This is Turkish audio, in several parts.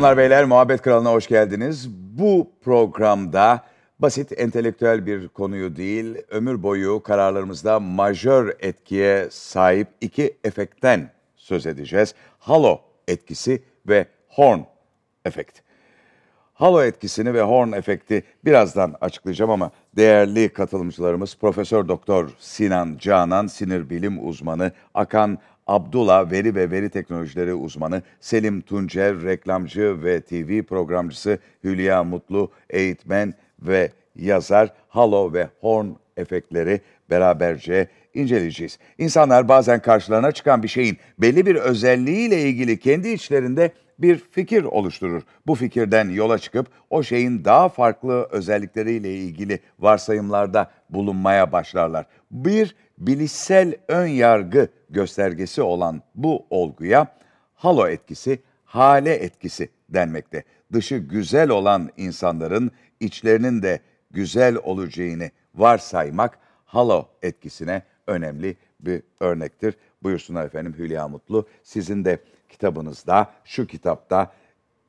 Hanımlar beyler Muhabbet Kralı'na hoş geldiniz. Bu programda basit entelektüel bir konuyu değil, ömür boyu kararlarımızda majör etkiye sahip iki efektten söz edeceğiz. Halo etkisi ve horn efekt. Halo etkisini ve horn efekti birazdan açıklayacağım ama değerli katılımcılarımız Profesör Doktor Sinan Canan sinir bilim uzmanı, Akan Abdullah veri ve veri teknolojileri uzmanı, Selim Tuncer reklamcı ve TV programcısı, Hülya Mutlu eğitmen ve yazar Halo ve Horn efektleri beraberce inceleyeceğiz. İnsanlar bazen karşılarına çıkan bir şeyin belli bir özelliğiyle ilgili kendi içlerinde bir fikir oluşturur. Bu fikirden yola çıkıp o şeyin daha farklı özellikleriyle ilgili varsayımlarda bulunmaya başlarlar. Bir bilişsel ön yargı göstergesi olan bu olguya halo etkisi, hale etkisi denmekte. Dışı güzel olan insanların içlerinin de güzel olacağını varsaymak halo etkisine önemli bir örnektir. Buyursunlar efendim Hülya Mutlu. Sizin de kitabınızda, şu kitapta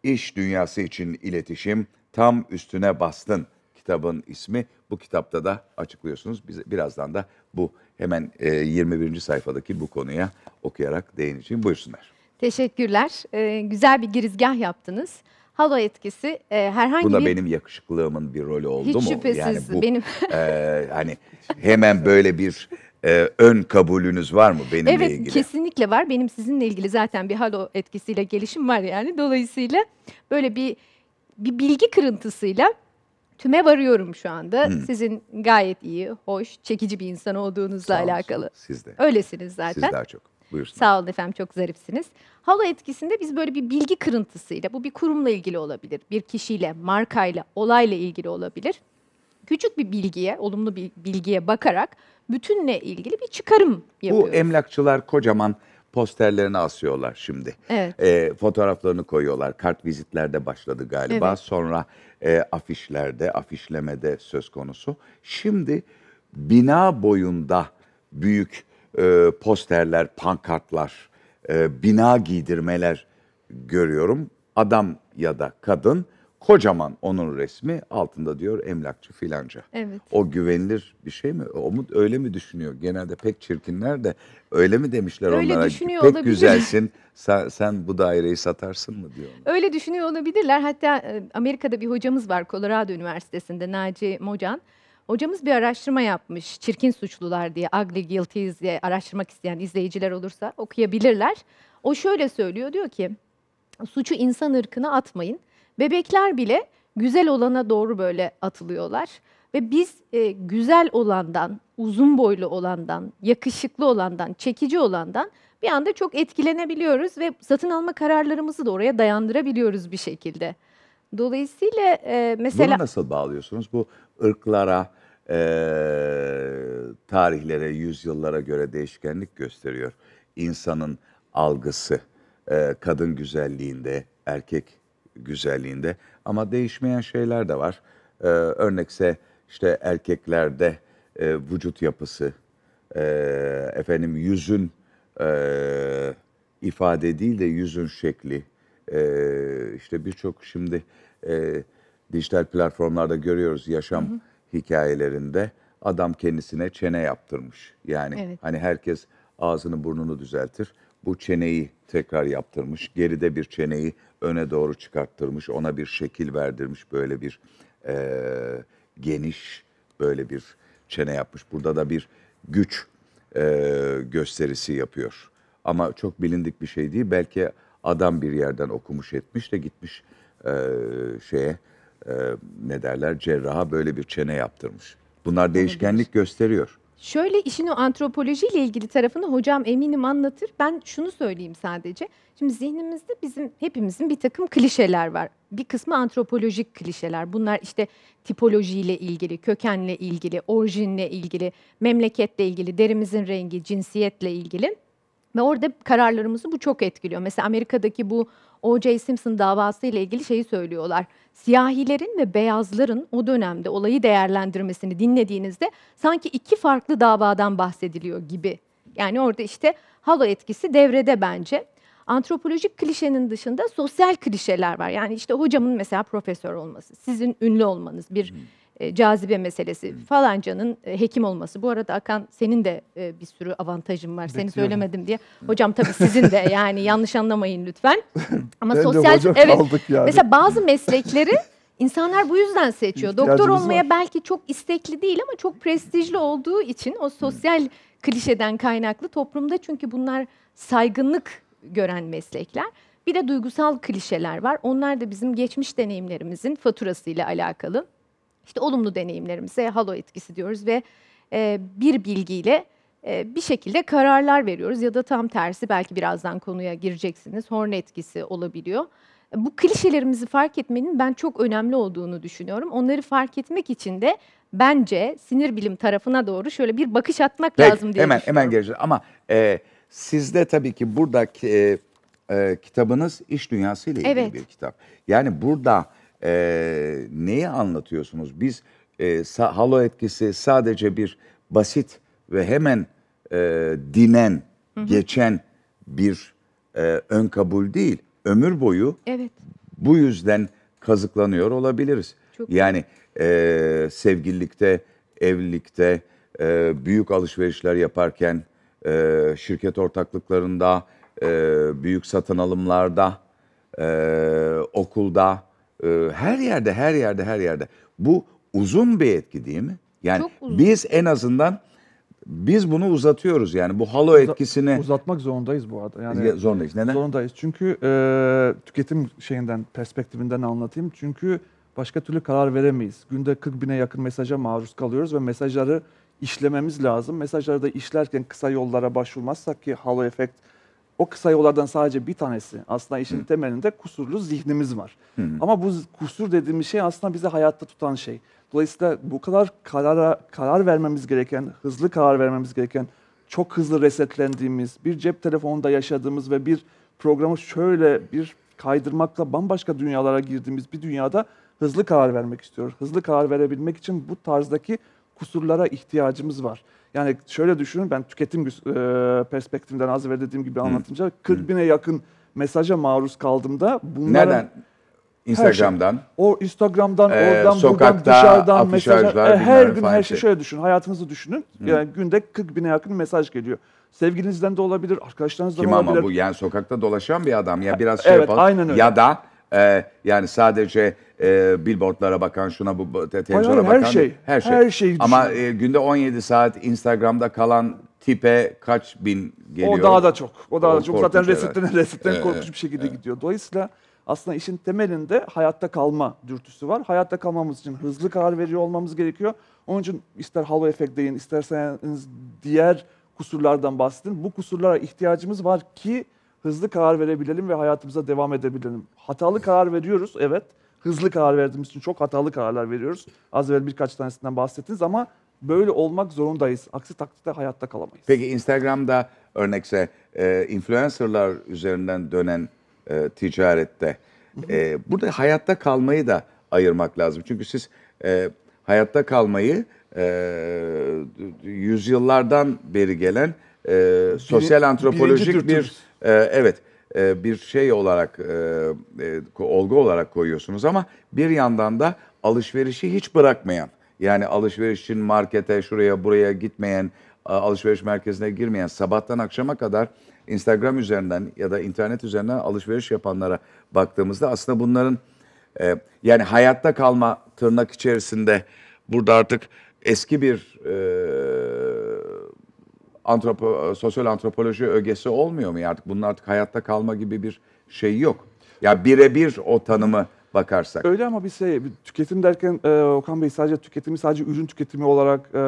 İş Dünyası için İletişim Tam Üstüne Bastın kitabın ismi. Bu kitapta da açıklıyorsunuz. Birazdan da bu hemen e, 21. sayfadaki bu konuya okuyarak değineceğim. Buyursunlar. Teşekkürler. Ee, güzel bir girizgah yaptınız. Halo etkisi e, herhangi Bunda bir... benim yakışıklığımın bir rolü oldu Hiç mu? şüphesiz. Yani bu Benim- e, hani hemen böyle bir e, ön kabulünüz var mı benimle Evet ilgili? kesinlikle var. Benim sizinle ilgili zaten bir halo etkisiyle gelişim var yani. Dolayısıyla böyle bir bir bilgi kırıntısıyla tüme varıyorum şu anda. Hmm. Sizin gayet iyi, hoş, çekici bir insan olduğunuzla Sağ alakalı. Siz de. Öylesiniz zaten. Siz daha çok. Buyursunlar. Sağ olun efendim çok zarifsiniz. Halo etkisinde biz böyle bir bilgi kırıntısıyla, bu bir kurumla ilgili olabilir, bir kişiyle, markayla, olayla ilgili olabilir. Küçük bir bilgiye, olumlu bir bilgiye bakarak bütünle ilgili bir çıkarım yapıyoruz. Bu emlakçılar kocaman posterlerini asıyorlar şimdi. Evet. E, fotoğraflarını koyuyorlar. Kart vizitlerde başladı galiba. Evet. Sonra e, afişlerde, afişlemede söz konusu. Şimdi bina boyunda büyük e, posterler, pankartlar, e, bina giydirmeler görüyorum. Adam ya da kadın kocaman onun resmi altında diyor emlakçı filanca. Evet. O güvenilir bir şey mi? O mu öyle mi düşünüyor? Genelde pek çirkinler de öyle mi demişler Öyle onlara? düşünüyor pek olabilir. güzelsin. Sen, sen bu daireyi satarsın mı diyor. Öyle düşünüyor olabilirler. Hatta e, Amerika'da bir hocamız var Colorado Üniversitesi'nde Naci Mocan. Hocamız bir araştırma yapmış. Çirkin suçlular diye, ugly guilties diye araştırmak isteyen izleyiciler olursa okuyabilirler. O şöyle söylüyor diyor ki suçu insan ırkına atmayın. Bebekler bile güzel olana doğru böyle atılıyorlar. Ve biz e, güzel olandan, uzun boylu olandan, yakışıklı olandan, çekici olandan bir anda çok etkilenebiliyoruz ve satın alma kararlarımızı da oraya dayandırabiliyoruz bir şekilde. Dolayısıyla e, mesela Bunu nasıl bağlıyorsunuz? Bu ırklara, eee, tarihlere, yüzyıllara göre değişkenlik gösteriyor. İnsanın algısı, eee, kadın güzelliğinde, erkek güzelliğinde ama değişmeyen şeyler de var. Eee, örnekse işte erkeklerde eee, vücut yapısı, eee, efendim yüzün eee, ifade değil de yüzün şekli, eee, işte birçok şimdi eee, dijital platformlarda görüyoruz yaşam hikayelerinde adam kendisine çene yaptırmış. Yani Evet. hani herkes ağzını burnunu düzeltir. Bu çeneyi tekrar yaptırmış. Geride bir çeneyi öne doğru çıkarttırmış. Ona bir şekil verdirmiş. Böyle bir eee, geniş böyle bir çene yapmış. Burada da bir güç eee, gösterisi yapıyor. Ama çok bilindik bir şey değil. Belki adam bir yerden okumuş etmiş de gitmiş eee, şeye eee, ne derler cerraha böyle bir çene yaptırmış. Bunlar değişkenlik gösteriyor. Şöyle işin o antropolojiyle ilgili tarafını hocam eminim anlatır. Ben şunu söyleyeyim sadece. Şimdi zihnimizde bizim hepimizin bir takım klişeler var. Bir kısmı antropolojik klişeler. Bunlar işte tipolojiyle ilgili, kökenle ilgili, orijinle ilgili, memleketle ilgili, derimizin rengi, cinsiyetle ilgili. Ve orada kararlarımızı bu çok etkiliyor. Mesela Amerika'daki bu O.J. Simpson davası ile ilgili şeyi söylüyorlar. Siyahilerin ve beyazların o dönemde olayı değerlendirmesini dinlediğinizde sanki iki farklı davadan bahsediliyor gibi. Yani orada işte halo etkisi devrede bence. antropolojik klişenin dışında sosyal klişeler var. Yani işte hocamın mesela profesör olması, sizin ünlü olmanız bir e, cazibe meselesi, falancanın e, hekim olması. Bu arada Akan senin de e, bir sürü avantajın var. Seni Bekliyorum. söylemedim diye. Hocam tabii sizin de yani yanlış anlamayın lütfen. Ama Ben sosyal evet. yani. Mesela bazı meslekleri insanlar bu yüzden seçiyor. Doktor olmaya var. belki çok istekli değil ama çok prestijli olduğu için o sosyal klişeden kaynaklı toplumda çünkü bunlar saygınlık gören meslekler. Bir de duygusal klişeler var. Onlar da bizim geçmiş deneyimlerimizin faturasıyla alakalı. İşte olumlu deneyimlerimize halo etkisi diyoruz ve e, bir bilgiyle e, bir şekilde kararlar veriyoruz ya da tam tersi belki birazdan konuya gireceksiniz. Horn etkisi olabiliyor. Bu klişelerimizi fark etmenin ben çok önemli olduğunu düşünüyorum. Onları fark etmek için de bence sinir bilim tarafına doğru şöyle bir bakış atmak Peki, lazım diye hemen düşünüyorum. hemen geleceğiz ama e, sizde tabii ki buradaki e, e, kitabınız iş dünyası ile ilgili Evet. bir kitap. Yani burada e, neyi anlatıyorsunuz? Biz e, sa- halo etkisi sadece bir basit ve hemen e, dinen, geçen bir e, ön kabul değil. Ömür boyu Evet. bu yüzden kazıklanıyor olabiliriz. Çok- yani e, sevgililikte, evlilikte, e, büyük alışverişler yaparken, e, şirket ortaklıklarında, e, büyük satın alımlarda, e, okulda, e, her yerde, her yerde, her yerde. Bu uzun bir etki değil mi? Yani Çok uzun. biz en azından biz bunu uzatıyoruz yani bu halo etkisini Uzatmak zorundayız bu arada. Yani Ya, zorundayız. Neden? Zorundayız. Çünkü e, tüketim şeyinden, perspektifinden anlatayım. Çünkü başka türlü karar veremeyiz. Günde 40 bine yakın mesaja maruz kalıyoruz ve mesajları işlememiz lazım. Mesajları da işlerken kısa yollara başvurmazsak ki halo efekt o kısa yollardan sadece bir tanesi. Aslında işin temelinde kusurlu zihnimiz var. Ama bu kusur dediğimiz şey aslında bizi hayatta tutan şey. Dolayısıyla bu kadar karara karar vermemiz gereken, hızlı karar vermemiz gereken, çok hızlı resetlendiğimiz, bir cep telefonunda yaşadığımız ve bir programı şöyle bir kaydırmakla bambaşka dünyalara girdiğimiz bir dünyada hızlı karar vermek istiyoruz. Hızlı karar verebilmek için bu tarzdaki kusurlara ihtiyacımız var. Yani şöyle düşünün ben tüketim e, perspektifinden az evvel dediğim gibi anlatınca 40 bine yakın mesaja maruz kaldığımda bunların Nereden? Instagram'dan. o Instagram'dan, Ee, oradan, buradan, sokakta dışarıdan afişajlar, mesajlar. E, her gün her şey şey. şöyle düşünün. Hayatınızı düşünün. Yani günde 40 bine yakın mesaj geliyor. Sevgilinizden de olabilir, arkadaşlarınızdan Kim olabilir. ama bu yani sokakta dolaşan bir adam ya biraz şey Evet, yapalım. aynen öyle. Ya da e, yani sadece e, billboardlara bakan şuna bu te- televizyona hayır, her bakan şey. her şey. Her şeyi Ama e, günde 17 saat Instagram'da kalan tipe kaç bin geliyor? O daha da çok. O daha O da çok. Zaten resetten resetten Evet, korkunç bir şekilde gidiyor. Dolayısıyla aslında işin temelinde hayatta kalma dürtüsü var. Hayatta kalmamız için hızlı karar veriyor olmamız gerekiyor. Onun için ister halo efekt deyin, isterseniz diğer kusurlardan bahsedin. Bu kusurlara ihtiyacımız var ki hızlı karar verebilelim ve hayatımıza devam edebilelim. Hatalı karar veriyoruz, evet. Hızlı karar verdiğimiz için çok hatalı kararlar veriyoruz. Az evvel birkaç tanesinden bahsettiniz ama böyle olmak zorundayız. Aksi takdirde hayatta kalamayız. Peki Instagram'da örnekse e, influencerlar üzerinden dönen e, ticarette e, burada hayatta kalmayı da ayırmak lazım. Çünkü siz e, hayatta kalmayı e, yüzyıllardan beri gelen e, sosyal antropolojik bir e, evet e, bir şey olarak e, e, olgu olarak koyuyorsunuz ama bir yandan da alışverişi hiç bırakmayan yani alışveriş için markete şuraya buraya gitmeyen alışveriş merkezine girmeyen sabahtan akşama kadar Instagram üzerinden ya da internet üzerinden alışveriş yapanlara baktığımızda aslında bunların e, yani hayatta kalma tırnak içerisinde burada artık eski bir e, antropo, sosyal antropoloji ögesi olmuyor mu? Artık bunun artık hayatta kalma gibi bir şey yok. Ya birebir o tanımı bakarsak. Öyle ama bir şey, bir tüketim derken e, Okan Bey sadece tüketimi sadece ürün tüketimi olarak e,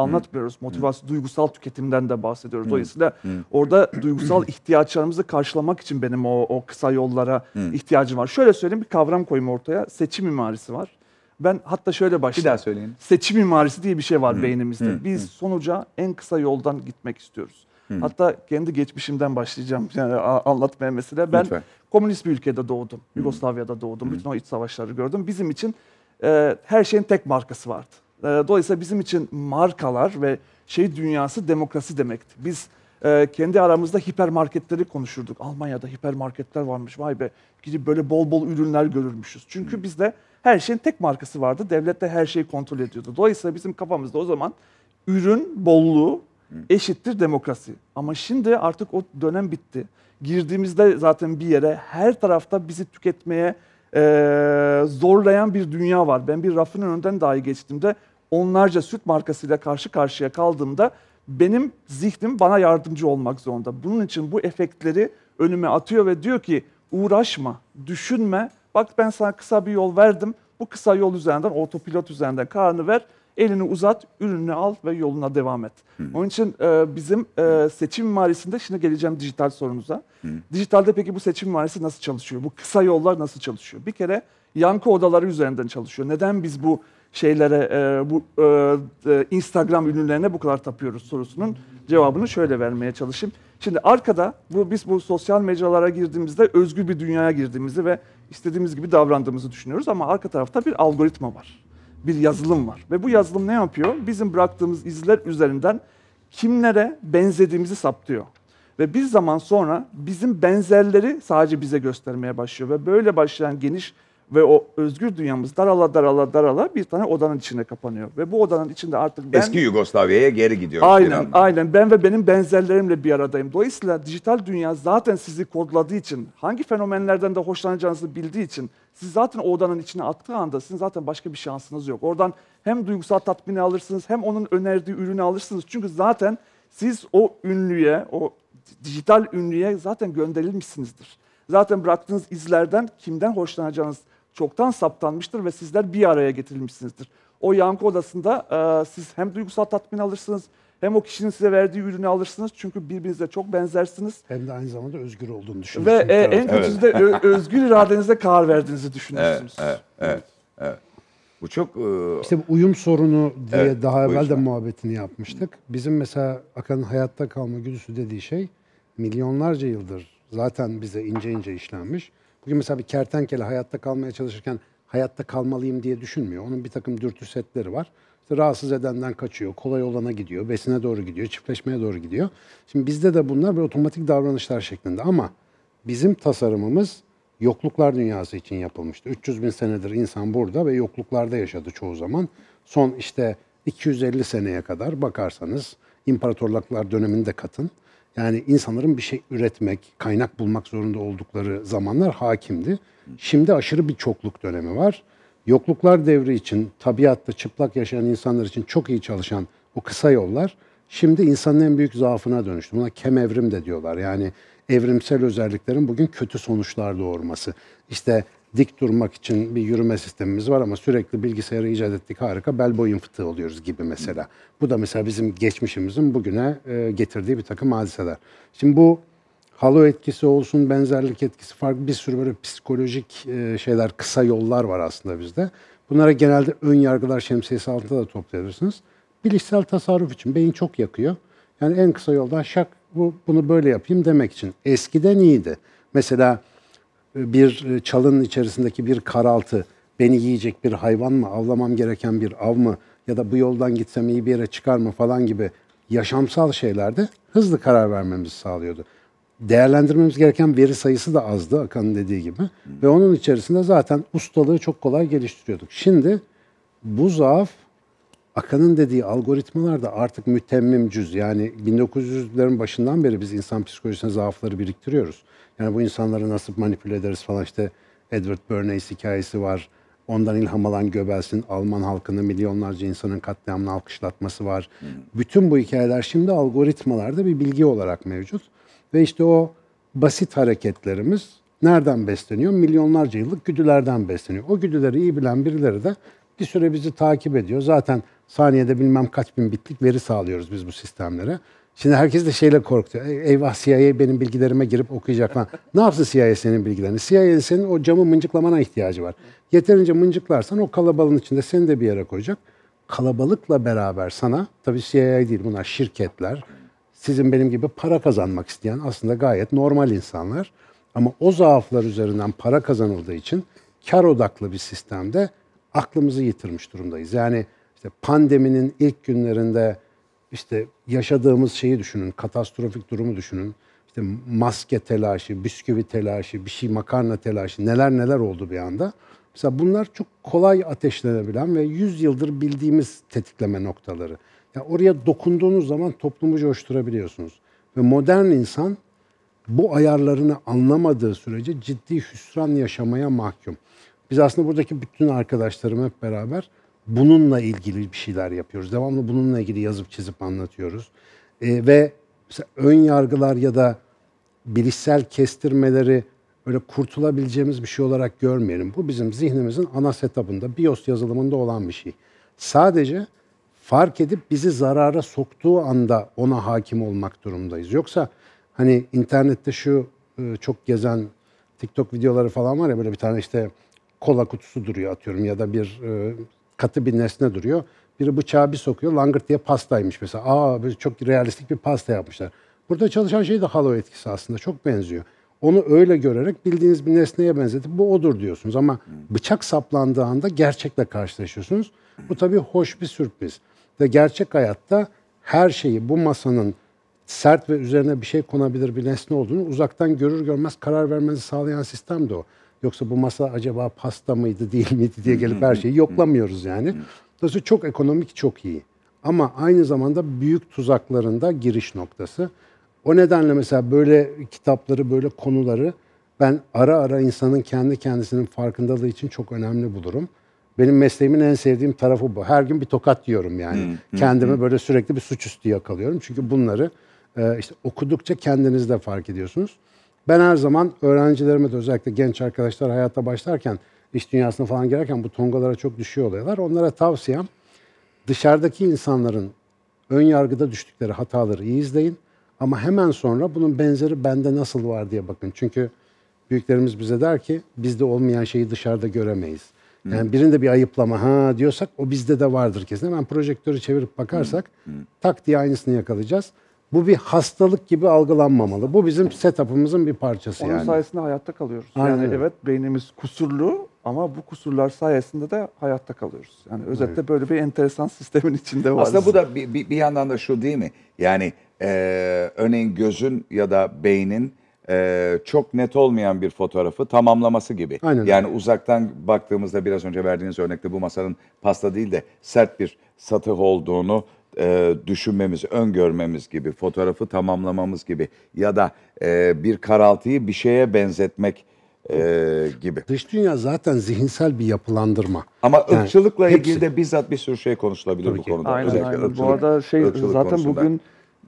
anlatmıyoruz. Motivasyon, duygusal tüketimden de bahsediyoruz. Dolayısıyla orada duygusal ihtiyaçlarımızı karşılamak için benim o, o kısa yollara ihtiyacım var. Şöyle söyleyeyim bir kavram koyayım ortaya. Seçim mimarisi var. Ben hatta şöyle Bir başlayayım. daha söyleyin. Seçim mimarisi diye bir şey var beynimizde. Biz sonuca en kısa yoldan gitmek istiyoruz. Hatta kendi geçmişimden başlayacağım yani anlatmaya mesela. Ben Lütfen. komünist bir ülkede doğdum. Yugoslavya'da doğdum. Bütün o iç savaşları gördüm. Bizim için e, her şeyin tek markası vardı. E, dolayısıyla bizim için markalar ve şey dünyası demokrasi demekti. Biz e, kendi aramızda hipermarketleri konuşurduk. Almanya'da hipermarketler varmış vay be gidip böyle bol bol ürünler görürmüşüz. Çünkü bizde her şeyin tek markası vardı. Devlet de her şeyi kontrol ediyordu. Dolayısıyla bizim kafamızda o zaman ürün bolluğu eşittir demokrasi. Ama şimdi artık o dönem bitti. Girdiğimizde zaten bir yere her tarafta bizi tüketmeye e, zorlayan bir dünya var. Ben bir rafın önünden dahi geçtiğimde onlarca süt markasıyla karşı karşıya kaldığımda benim zihnim bana yardımcı olmak zorunda. Bunun için bu efektleri önüme atıyor ve diyor ki uğraşma, düşünme. Bak ben sana kısa bir yol verdim. Bu kısa yol üzerinden, otopilot üzerinden kararını ver. Elini uzat, ürününü al ve yoluna devam et. Onun için e, bizim e, seçim mimarisinde, şimdi geleceğim dijital sorunuza. Dijitalde peki bu seçim mimarisi nasıl çalışıyor? Bu kısa yollar nasıl çalışıyor? Bir kere yankı odaları üzerinden çalışıyor. Neden biz bu şeylere, e, bu e, e, Instagram ünlülerine bu kadar tapıyoruz sorusunun cevabını şöyle vermeye çalışayım. Şimdi arkada bu biz bu sosyal mecralara girdiğimizde özgür bir dünyaya girdiğimizi ve istediğimiz gibi davrandığımızı düşünüyoruz ama arka tarafta bir algoritma var. Bir yazılım var ve bu yazılım ne yapıyor? Bizim bıraktığımız izler üzerinden kimlere benzediğimizi saptıyor. Ve bir zaman sonra bizim benzerleri sadece bize göstermeye başlıyor ve böyle başlayan geniş ve o özgür dünyamız darala darala darala bir tane odanın içine kapanıyor. Ve bu odanın içinde artık ben... Eski Yugoslavya'ya geri gidiyoruz. Aynen, aynen. Ben ve benim benzerlerimle bir aradayım. Dolayısıyla dijital dünya zaten sizi kodladığı için, hangi fenomenlerden de hoşlanacağınızı bildiği için, siz zaten o odanın içine attığı anda sizin zaten başka bir şansınız yok. Oradan hem duygusal tatmini alırsınız, hem onun önerdiği ürünü alırsınız. Çünkü zaten siz o ünlüye, o dijital ünlüye zaten gönderilmişsinizdir. Zaten bıraktığınız izlerden kimden hoşlanacağınız çoktan saptanmıştır ve sizler bir araya getirilmişsinizdir. O yankı odasında e, siz hem duygusal tatmin alırsınız hem o kişinin size verdiği ürünü alırsınız. Çünkü birbirinize çok benzersiniz. Hem de aynı zamanda özgür olduğunu Ve düşünüyorsun. e, en kötüsü de ö- özgür iradenizle karar verdiğinizi düşünüyorsunuz. Evet, evet, evet. Bu çok e, İşte bu uyum sorunu diye Evet, daha evvel de muhabbetini yapmıştık. Bizim mesela Akan'ın hayatta kalma güdüsü dediği şey milyonlarca yıldır zaten bize ince ince işlenmiş. Bugün mesela bir kertenkele hayatta kalmaya çalışırken hayatta kalmalıyım diye düşünmüyor. Onun bir takım dürtü setleri var. İşte rahatsız edenden kaçıyor, kolay olana gidiyor, besine doğru gidiyor, çiftleşmeye doğru gidiyor. Şimdi bizde de bunlar bir otomatik davranışlar şeklinde ama bizim tasarımımız yokluklar dünyası için yapılmıştı. 300 bin senedir insan burada ve yokluklarda yaşadı çoğu zaman. Son işte 250 seneye kadar bakarsanız imparatorluklar dönemini de katın. Yani insanların bir şey üretmek, kaynak bulmak zorunda oldukları zamanlar hakimdi. Şimdi aşırı bir çokluk dönemi var. Yokluklar devri için, tabiatta çıplak yaşayan insanlar için çok iyi çalışan o kısa yollar şimdi insanın en büyük zaafına dönüştü. Buna kemevrim de diyorlar. Yani evrimsel özelliklerin bugün kötü sonuçlar doğurması. İşte dik durmak için bir yürüme sistemimiz var ama sürekli bilgisayarı icat ettik harika bel boyun fıtığı oluyoruz gibi mesela. Bu da mesela bizim geçmişimizin bugüne e, getirdiği bir takım hadiseler. Şimdi bu halo etkisi olsun, benzerlik etkisi farklı bir sürü böyle psikolojik e, şeyler, kısa yollar var aslında bizde. Bunlara genelde ön yargılar şemsiyesi altında da toplayabilirsiniz. Bilişsel tasarruf için beyin çok yakıyor. Yani en kısa yoldan şak bu, bunu böyle yapayım demek için. Eskiden iyiydi. Mesela bir e, çalının içerisindeki bir karaltı beni yiyecek bir hayvan mı, avlamam gereken bir av mı ya da bu yoldan gitsem iyi bir yere çıkar mı falan gibi yaşamsal şeylerde hızlı karar vermemizi sağlıyordu. Değerlendirmemiz gereken veri sayısı da azdı Akan'ın dediği gibi. Ve onun içerisinde zaten ustalığı çok kolay geliştiriyorduk. Şimdi bu zaaf Akan'ın dediği algoritmalar da artık mütemmim cüz. Yani 1900'lerin başından beri biz insan psikolojisine zaafları biriktiriyoruz. Yani bu insanları nasıl manipüle ederiz falan işte Edward Bernays hikayesi var. Ondan ilham alan Göbels'in Alman halkını milyonlarca insanın katliamını alkışlatması var. Bütün bu hikayeler şimdi algoritmalarda bir bilgi olarak mevcut. Ve işte o basit hareketlerimiz nereden besleniyor? Milyonlarca yıllık güdülerden besleniyor. O güdüleri iyi bilen birileri de bir süre bizi takip ediyor. Zaten saniyede bilmem kaç bin bitlik veri sağlıyoruz biz bu sistemlere. Şimdi herkes de şeyle. "Ey- Eyvah CIA benim bilgilerime girip okuyacak falan. ne yapsın CIA senin bilgilerini? CIA senin o camı mıncıklamana ihtiyacı var. Yeterince mıncıklarsan o kalabalığın içinde seni de bir yere koyacak. Kalabalıkla beraber sana, tabii CIA değil bunlar şirketler, sizin benim gibi para kazanmak isteyen aslında gayet normal insanlar. Ama o zaaflar üzerinden para kazanıldığı için kar odaklı bir sistemde aklımızı yitirmiş durumdayız. Yani işte pandeminin ilk günlerinde işte yaşadığımız şeyi düşünün, katastrofik durumu düşünün. İşte maske telaşı, bisküvi telaşı, bir şey makarna telaşı, neler neler oldu bir anda. Mesela bunlar çok kolay ateşlenebilen ve 100 yıldır bildiğimiz tetikleme noktaları. Yani oraya dokunduğunuz zaman toplumu coşturabiliyorsunuz. Ve modern insan bu ayarlarını anlamadığı sürece ciddi hüsran yaşamaya mahkum. Biz aslında buradaki bütün arkadaşlarım hep beraber bununla ilgili bir şeyler yapıyoruz. Devamlı bununla ilgili yazıp çizip anlatıyoruz. Ee, ve ön yargılar ya da bilişsel kestirmeleri öyle kurtulabileceğimiz bir şey olarak görmeyelim. Bu bizim zihnimizin ana setup'ında, BIOS yazılımında olan bir şey. Sadece fark edip bizi zarara soktuğu anda ona hakim olmak durumdayız. Yoksa hani internette şu e, çok gezen TikTok videoları falan var ya böyle bir tane işte kola kutusu duruyor atıyorum ya da bir e, katı bir nesne duruyor. Biri bıçağı bir sokuyor langırt diye pastaymış mesela. Aa böyle çok realistik bir pasta yapmışlar. Burada çalışan şey de halo etkisi aslında çok benziyor. Onu öyle görerek bildiğiniz bir nesneye benzetip bu odur diyorsunuz. Ama bıçak saplandığı anda gerçekle karşılaşıyorsunuz. Bu tabii hoş bir sürpriz. Ve gerçek hayatta her şeyi bu masanın sert ve üzerine bir şey konabilir bir nesne olduğunu uzaktan görür görmez karar vermenizi sağlayan sistem de o. Yoksa bu masa acaba pasta mıydı değil miydi diye gelip her şeyi yoklamıyoruz yani. Dolayısıyla çok ekonomik, çok iyi. Ama aynı zamanda büyük tuzaklarında giriş noktası. O nedenle mesela böyle kitapları, böyle konuları ben ara ara insanın kendi kendisinin farkındalığı için çok önemli bulurum. Benim mesleğimin en sevdiğim tarafı bu. Her gün bir tokat yiyorum yani. Kendimi böyle sürekli bir suçüstü yakalıyorum. Çünkü bunları e, işte okudukça kendiniz de fark ediyorsunuz. Ben her zaman öğrencilerime de özellikle genç arkadaşlar hayata başlarken, iş dünyasına falan girerken bu tongalara çok düşüyor oluyorlar. Onlara tavsiyem dışarıdaki insanların ön yargıda düştükleri hataları iyi izleyin. Ama hemen sonra bunun benzeri bende nasıl var diye bakın. Çünkü büyüklerimiz bize der ki bizde olmayan şeyi dışarıda göremeyiz. Yani birinde bir ayıplama ha diyorsak o bizde de vardır kesin. Hemen projektörü çevirip bakarsak tak diye aynısını yakalayacağız. Bu bir hastalık gibi algılanmamalı. Bu bizim setup'ımızın bir parçası Onun yani. sayesinde hayatta kalıyoruz. Aynen yani evet beynimiz kusurlu ama bu kusurlar sayesinde de hayatta kalıyoruz. Yani özetle böyle bir enteresan sistemin içinde varız. Aslında bu da bir, bir, bir yandan da şu değil mi? Yani e, örneğin gözün ya da beynin e, çok net olmayan bir fotoğrafı tamamlaması gibi. Aynen. Yani uzaktan baktığımızda biraz önce verdiğiniz örnekte bu masanın pasta değil de sert bir satıh olduğunu e, düşünmemiz, öngörmemiz gibi, fotoğrafı tamamlamamız gibi ya da e, bir karaltıyı bir şeye benzetmek e, gibi. Dış dünya zaten zihinsel bir yapılandırma. Ama Yani ırkçılıkla hepsi. ilgili de bizzat bir sürü şey konuşulabilir Tabii bu ki. konuda. Aynen Özellikle aynen. Bu ırkçılık- arada şey zaten konusunda. bugün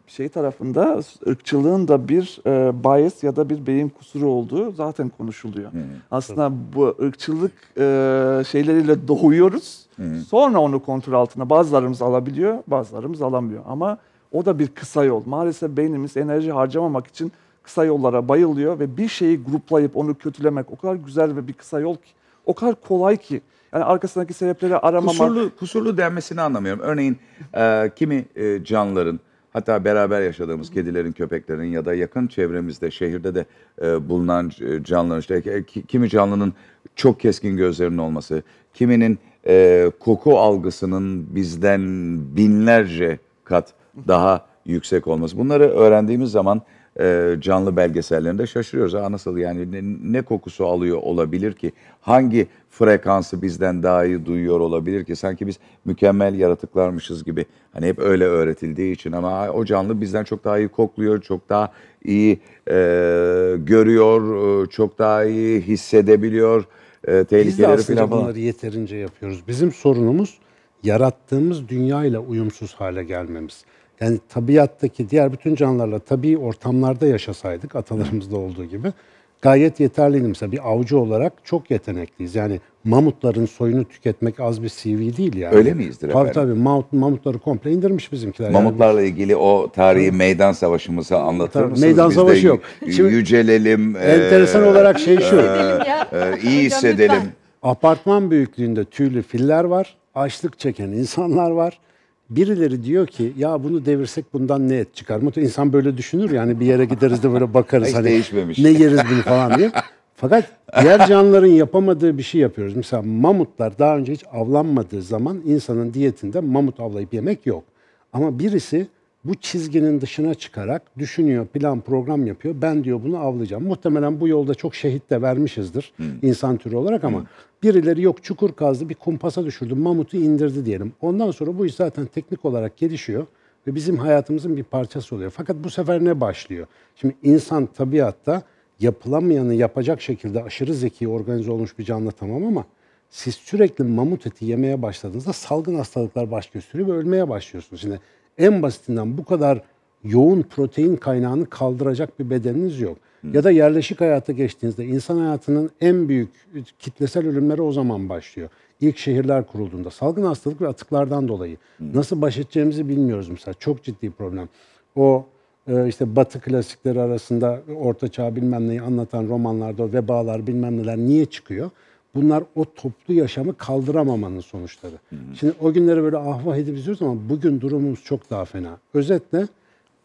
şey tarafında ırkçılığın da bir e, bias ya da bir beyin kusuru olduğu zaten konuşuluyor. Aslında bu ırkçılık e, şeyleriyle doğuyoruz. Sonra onu kontrol altına bazılarımız alabiliyor, bazılarımız alamıyor. Ama o da bir kısa yol. Maalesef beynimiz enerji harcamamak için kısa yollara bayılıyor ve bir şeyi gruplayıp onu kötülemek o kadar güzel ve bir kısa yol ki, o kadar kolay ki. Yani arkasındaki sebepleri aramamak. Kusurlu, kusurlu denmesini anlamıyorum. Örneğin e, kimi e, canlıların hatta beraber yaşadığımız kedilerin, köpeklerin ya da yakın çevremizde, şehirde de e, bulunan e, canlıların işte e, ki- kimi canlının çok keskin gözlerinin olması, kiminin e, koku algısının bizden binlerce kat daha yüksek olması. Bunları öğrendiğimiz zaman e, canlı belgesellerinde şaşırıyoruz. Ha, nasıl yani ne, ne kokusu alıyor olabilir ki? Hangi frekansı bizden daha iyi duyuyor olabilir ki? Sanki biz mükemmel yaratıklarmışız gibi. Hani hep öyle öğretildiği için ama o canlı bizden çok daha iyi kokluyor, çok daha iyi e, görüyor, e, çok daha iyi hissedebiliyor e, Biz de tehlikeleri aslında falan. bunları yeterince yapıyoruz. Bizim sorunumuz yarattığımız dünya ile uyumsuz hale gelmemiz. Yani tabiattaki diğer bütün canlılarla tabii ortamlarda yaşasaydık atalarımızda olduğu gibi gayet yeterliydi. Mesela bir avcı olarak çok yetenekliyiz. Yani mamutların soyunu tüketmek az bir CV değil yani. Öyle miyizdir tabii, efendim? Tabii mamut, mamutları komple indirmiş bizimkiler. Yani Mamutlarla ilgili o tarihi meydan savaşımızı anlatır Tabii, mısınız? meydan Biz savaşı yok. Şimdi- yücelelim. Enteresan e, olarak şey şu. E, Hocam iyi hissedelim. Apartman büyüklüğünde tüylü filler var, açlık çeken insanlar var. Birileri diyor ki ya bunu devirsek bundan ne et çıkar? Mutlaka insan böyle düşünür yani bir yere gideriz de böyle bakarız Hiç hani değişmemiş. ne yeriz bunu falan diye. Fakat diğer canlıların yapamadığı bir şey yapıyoruz. Mesela mamutlar daha önce hiç avlanmadığı zaman insanın diyetinde mamut avlayıp yemek yok. Ama birisi bu çizginin dışına çıkarak düşünüyor, plan, program yapıyor. Ben diyor bunu avlayacağım. Muhtemelen bu yolda çok şehit de vermişizdir insan türü olarak ama birileri yok çukur kazdı, bir kumpasa düşürdü, mamutu indirdi diyelim. Ondan sonra bu iş zaten teknik olarak gelişiyor ve bizim hayatımızın bir parçası oluyor. Fakat bu sefer ne başlıyor? Şimdi insan tabiatta yapılamayanı yapacak şekilde aşırı zeki, organize olmuş bir canlı tamam ama siz sürekli mamut eti yemeye başladığınızda salgın hastalıklar baş gösteriyor ve ölmeye başlıyorsunuz. Şimdi en basitinden bu kadar yoğun protein kaynağını kaldıracak bir bedeniniz yok. Ya da yerleşik hayata geçtiğinizde insan hayatının en büyük kitlesel ölümleri o zaman başlıyor. İlk şehirler kurulduğunda salgın hastalık ve atıklardan dolayı nasıl baş edeceğimizi bilmiyoruz mesela. Çok ciddi problem. O e, işte Batı klasikleri arasında Orta Çağ bilmem neyi anlatan romanlarda o vebalar bilmem neler niye çıkıyor? Bunlar o toplu yaşamı kaldıramamanın sonuçları. Şimdi o günleri böyle ahvah edip izliyoruz ama bugün durumumuz çok daha fena. Özetle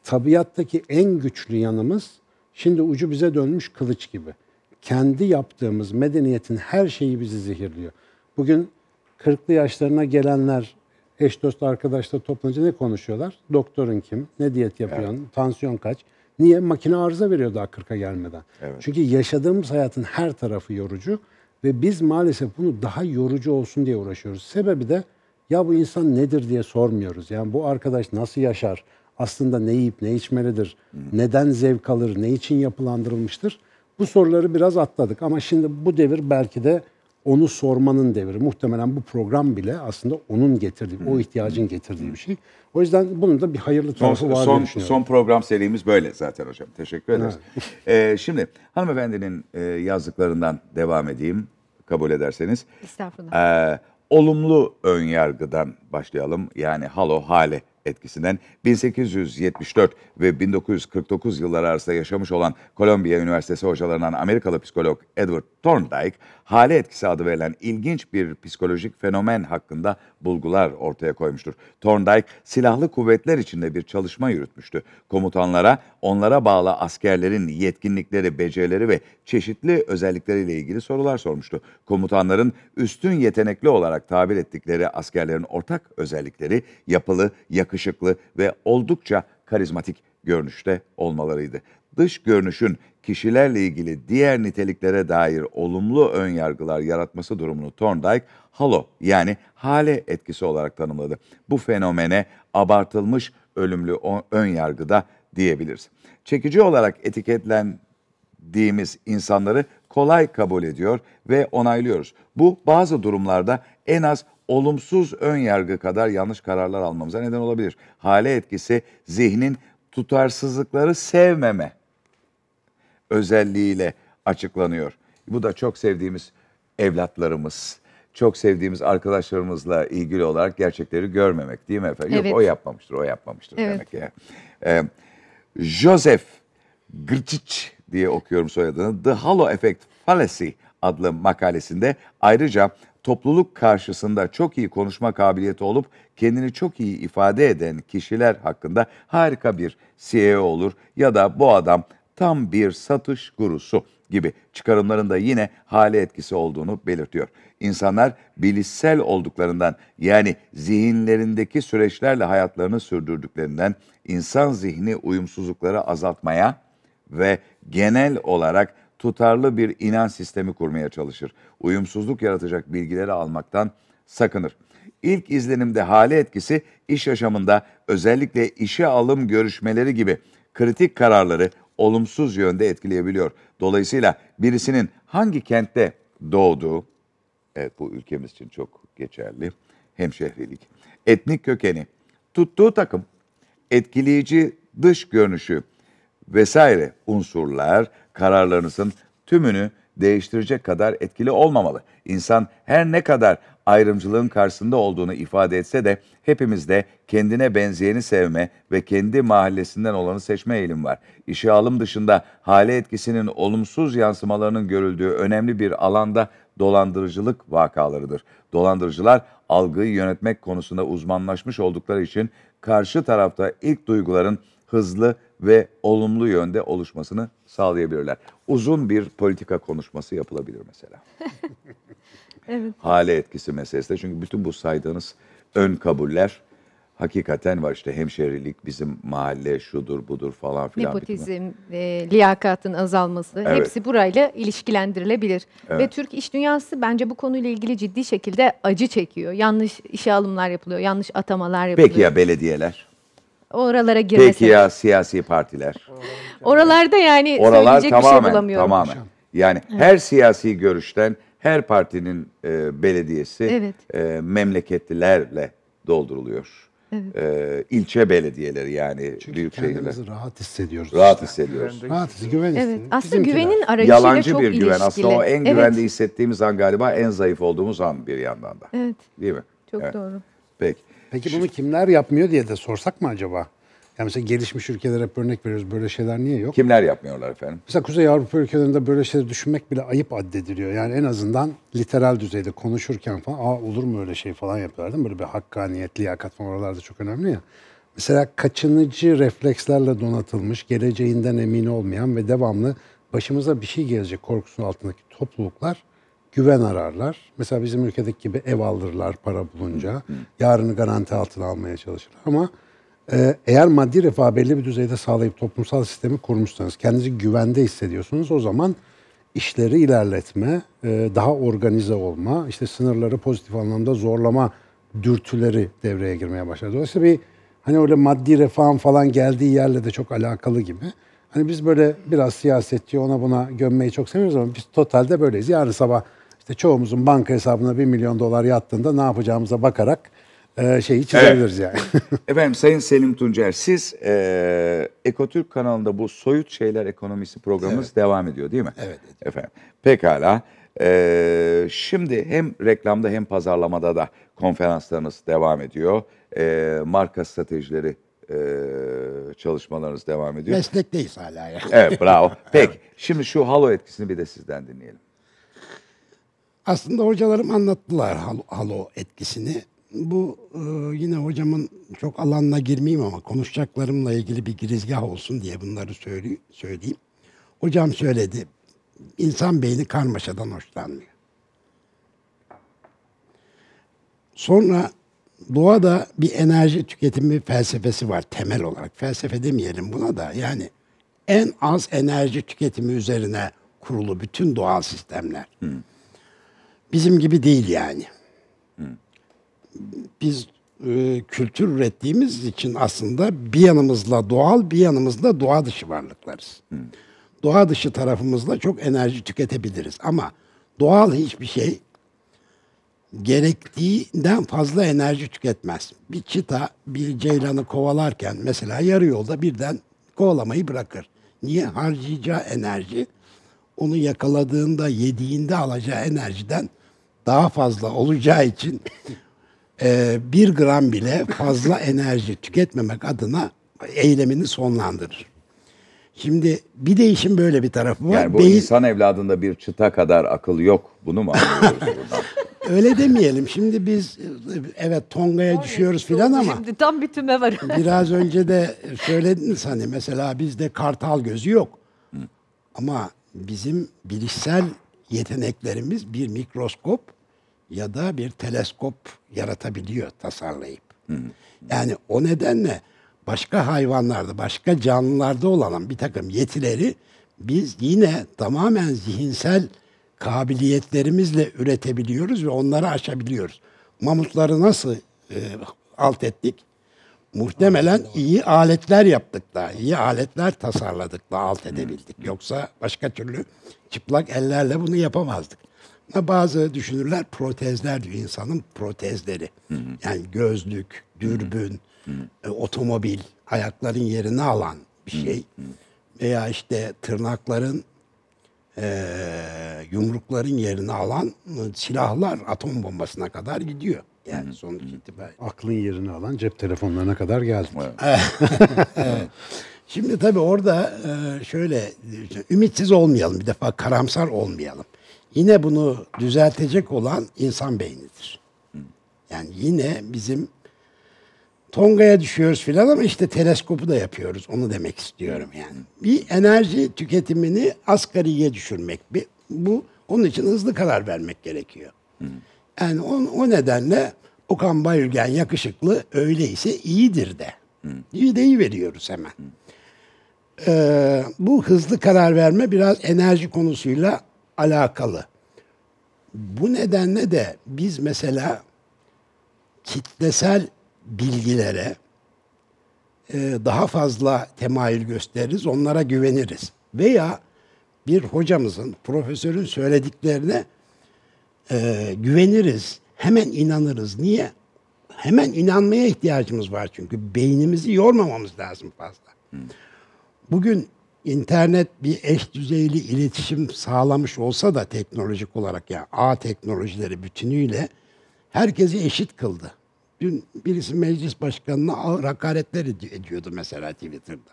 tabiattaki en güçlü yanımız şimdi ucu bize dönmüş kılıç gibi. Kendi yaptığımız medeniyetin her şeyi bizi zehirliyor. Bugün 40'lı yaşlarına gelenler eş dost arkadaşla toplanınca ne konuşuyorlar? Doktorun kim? Ne diyet yapıyorsun? Tansiyon kaç? Niye? Makine arıza veriyor daha 40'a gelmeden. Çünkü yaşadığımız hayatın her tarafı yorucu ve biz maalesef bunu daha yorucu olsun diye uğraşıyoruz. Sebebi de ya bu insan nedir diye sormuyoruz. Yani bu arkadaş nasıl yaşar? Aslında ne yiyip ne içmelidir? Neden zevk alır? Ne için yapılandırılmıştır? Bu soruları biraz atladık ama şimdi bu devir belki de onu sormanın devri. Muhtemelen bu program bile aslında onun getirdiği, o ihtiyacın getirdiği bir şey. O yüzden bunun da bir hayırlı Son, tarafı var diye son, düşünüyorum. son program serimiz böyle zaten hocam. Teşekkür ederiz. Ee, şimdi hanımefendinin e, yazdıklarından devam edeyim kabul ederseniz. Estağfurullah. Ee, olumlu ön yargıdan başlayalım. Yani halo hale etkisinden 1874 ve 1949 yılları arasında yaşamış olan Kolombiya Üniversitesi hocalarından Amerikalı psikolog Edward Thorndike, hale etkisi adı verilen ilginç bir psikolojik fenomen hakkında bulgular ortaya koymuştur. Thorndike, silahlı kuvvetler içinde bir çalışma yürütmüştü. Komutanlara, onlara bağlı askerlerin yetkinlikleri, becerileri ve çeşitli özellikleriyle ilgili sorular sormuştu. Komutanların üstün yetenekli olarak tabir ettikleri askerlerin ortak özellikleri yapılı, yakışıklı ve oldukça karizmatik görünüşte olmalarıydı. Dış görünüşün kişilerle ilgili diğer niteliklere dair olumlu ön yargılar yaratması durumunu Thorndike halo yani hale etkisi olarak tanımladı. Bu fenomene abartılmış ölümlü o- ön yargıda diyebiliriz. Çekici olarak etiketlendiğimiz insanları kolay kabul ediyor ve onaylıyoruz. Bu bazı durumlarda en az olumsuz ön yargı kadar yanlış kararlar almamıza neden olabilir. Hale etkisi zihnin tutarsızlıkları sevmeme özelliğiyle açıklanıyor. Bu da çok sevdiğimiz evlatlarımız, çok sevdiğimiz arkadaşlarımızla ilgili olarak gerçekleri görmemek değil mi efendim? Evet. Yok o yapmamıştır, o yapmamıştır Evet. demek ya. Ee, Joseph Grcic diye okuyorum soyadını. The Halo Effect Fallacy adlı makalesinde ayrıca topluluk karşısında çok iyi konuşma kabiliyeti olup kendini çok iyi ifade eden kişiler hakkında harika bir CEO olur ya da bu adam tam bir satış gurusu gibi çıkarımlarında yine hale etkisi olduğunu belirtiyor. İnsanlar bilişsel olduklarından yani zihinlerindeki süreçlerle hayatlarını sürdürdüklerinden insan zihni uyumsuzlukları azaltmaya ve genel olarak tutarlı bir inanç sistemi kurmaya çalışır. Uyumsuzluk yaratacak bilgileri almaktan sakınır. İlk izlenimde hale etkisi iş yaşamında özellikle işe alım görüşmeleri gibi kritik kararları olumsuz yönde etkileyebiliyor. Dolayısıyla birisinin hangi kentte doğduğu, evet bu ülkemiz için çok geçerli, hemşehrilik, etnik kökeni, tuttuğu takım, etkileyici dış görünüşü vesaire unsurlar kararlarınızın tümünü değiştirecek kadar etkili olmamalı. İnsan her ne kadar ayrımcılığın karşısında olduğunu ifade etse de hepimizde kendine benzeyeni sevme ve kendi mahallesinden olanı seçme eğilim var. İşe alım dışında hale etkisinin olumsuz yansımalarının görüldüğü önemli bir alanda dolandırıcılık vakalarıdır. Dolandırıcılar algıyı yönetmek konusunda uzmanlaşmış oldukları için karşı tarafta ilk duyguların hızlı ve olumlu yönde oluşmasını sağlayabilirler. Uzun bir politika konuşması yapılabilir mesela. Evet. Hale etkisi meselesi de çünkü bütün bu saydığınız ön kabuller hakikaten var işte hemşerilik, bizim mahalle şudur budur falan filan. Nepotizm, e, liyakatın azalması Evet. hepsi burayla ilişkilendirilebilir. Ve Türk iş dünyası bence bu konuyla ilgili ciddi şekilde acı çekiyor. Yanlış işe alımlar yapılıyor, yanlış atamalar yapılıyor. Peki ya belediyeler? Oralara girmesi. Peki ya siyasi partiler? Oralarda yani Oralar söyleyecek bir şey tamamen bulamıyorum. tamamen. Yani her siyasi görüşten her partinin e, belediyesi Evet. e, memleketlilerle dolduruluyor. E, ilçe belediyeleri yani Çünkü büyük şehirler. kendimizi rahat hissediyoruz. Rahat işte. hissediyoruz. Rahat hissediyoruz. Güven Evet. hissediyoruz. Aslında Bizimkiler. güvenin arayışıyla Yalancı çok bir güven. ilişkili. Aslında o en Evet, güvende hissettiğimiz an galiba en zayıf olduğumuz an bir yandan da. Evet, Değil mi? çok Evet. doğru. Peki. Peki bunu kimler yapmıyor diye de sorsak mı acaba? Yani mesela gelişmiş ülkelere hep örnek veriyoruz. Böyle şeyler niye yok? Kimler yapmıyorlar efendim? Mesela Kuzey Avrupa ülkelerinde böyle şeyleri düşünmek bile ayıp addediliyor. Yani en azından literal düzeyde konuşurken falan aa olur mu öyle şey falan yapıyorlar değil mi? Böyle bir hakkaniyet, liyakat falan oralarda çok önemli ya. Mesela kaçınıcı reflekslerle donatılmış, geleceğinden emin olmayan ve devamlı başımıza bir şey gelecek korkusunun altındaki topluluklar güven ararlar. Mesela bizim ülkedeki gibi ev alırlar para bulunca. Yarını garanti altına almaya çalışırlar. Ama eğer maddi refah belli bir düzeyde sağlayıp toplumsal sistemi kurmuşsanız, kendinizi güvende hissediyorsunuz o zaman işleri ilerletme, e, daha organize olma, işte sınırları pozitif anlamda zorlama dürtüleri devreye girmeye başlar. Dolayısıyla bir hani öyle maddi refahın falan geldiği yerle de çok alakalı gibi. Hani biz böyle biraz siyasetçi ona buna gömmeyi çok seviyoruz ama biz totalde böyleyiz. Yarın sabah işte çoğumuzun banka hesabına 1 milyon dolar yattığında ne yapacağımıza bakarak e, şeyi çizebiliriz yani. Efendim Sayın Selim Tuncer siz e, Ekotürk kanalında bu soyut şeyler ekonomisi programımız devam ediyor değil mi? Evet. Efendim pekala. E, şimdi hem reklamda hem pazarlamada da konferanslarınız devam ediyor. E, marka stratejileri e, çalışmalarınız devam ediyor. Meslekteyiz hala ya. Evet bravo. Peki şimdi şu halo etkisini bir de sizden dinleyelim. Aslında hocalarım anlattılar halo, halo etkisini. Bu e, yine hocamın çok alanına girmeyeyim ama konuşacaklarımla ilgili bir girizgah olsun diye bunları söyle- söyleyeyim. Hocam söyledi. İnsan beyni karmaşadan hoşlanmıyor. Sonra doğada bir enerji tüketimi felsefesi var temel olarak. Felsefe demeyelim buna da yani en az enerji tüketimi üzerine kurulu bütün doğal sistemler. Bizim gibi değil yani. Biz e, kültür ürettiğimiz için aslında bir yanımızla doğal, bir yanımızla doğa dışı varlıklarız. Doğa dışı tarafımızla çok enerji tüketebiliriz ama doğal hiçbir şey gerektiğinden fazla enerji tüketmez. Bir çita bir ceylanı kovalarken mesela yarı yolda birden kovalamayı bırakır. Niye? Harcayacağı enerji onu yakaladığında, yediğinde alacağı enerjiden daha fazla olacağı için e, bir gram bile fazla enerji tüketmemek adına eylemini sonlandırır. Şimdi bir de işin böyle bir tarafı var. Yani bu Beyin- insan evladında bir çıta kadar akıl yok. Bunu mu anlıyoruz buradan? Öyle demeyelim. Şimdi biz evet Tonga'ya düşüyoruz filan ama Şimdi tam bir tüme var. biraz önce de söylediniz hani mesela bizde kartal gözü yok. Ama bizim bilişsel yeteneklerimiz bir mikroskop ya da bir teleskop yaratabiliyor tasarlayıp. Yani o nedenle başka hayvanlarda, başka canlılarda olan bir takım yetileri biz yine tamamen zihinsel kabiliyetlerimizle üretebiliyoruz ve onları aşabiliyoruz. Mamutları nasıl e, alt ettik? Muhtemelen iyi aletler yaptık da, iyi aletler tasarladık da alt edebildik. Yoksa başka türlü çıplak ellerle bunu yapamazdık. Bazı düşünürler protezler diyor insanın protezleri. Yani gözlük, dürbün, e, otomobil, ayakların yerini alan bir şey. Veya işte tırnakların e, yumrukların yerini alan e, silahlar atom bombasına kadar gidiyor. Yani sonuç itibariyle. Aklın yerini alan cep telefonlarına kadar geldik. Şimdi tabii orada e, şöyle ümitsiz olmayalım bir defa karamsar olmayalım. Yine bunu düzeltecek olan insan beynidir. Yani yine bizim Tonga'ya düşüyoruz filan ama işte teleskopu da yapıyoruz. Onu demek istiyorum yani. Bir enerji tüketimini asgariye düşürmek. Bir, bu onun için hızlı karar vermek gerekiyor. Yani o, o nedenle Okan Bayülgen yakışıklı öyleyse iyidir de. İyi de iyi veriyoruz hemen. Ee, bu hızlı karar verme biraz enerji konusuyla alakalı. Bu nedenle de biz mesela kitlesel bilgilere e, daha fazla temayül gösteririz, onlara güveniriz. Veya bir hocamızın, profesörün söylediklerine e, güveniriz, hemen inanırız. Niye? Hemen inanmaya ihtiyacımız var çünkü beynimizi yormamamız lazım fazla. Bugün internet bir eş düzeyli iletişim sağlamış olsa da teknolojik olarak ya ağ teknolojileri bütünüyle herkesi eşit kıldı. Dün birisi meclis başkanına ağır hakaretler ed- ediyordu mesela Twitter'da.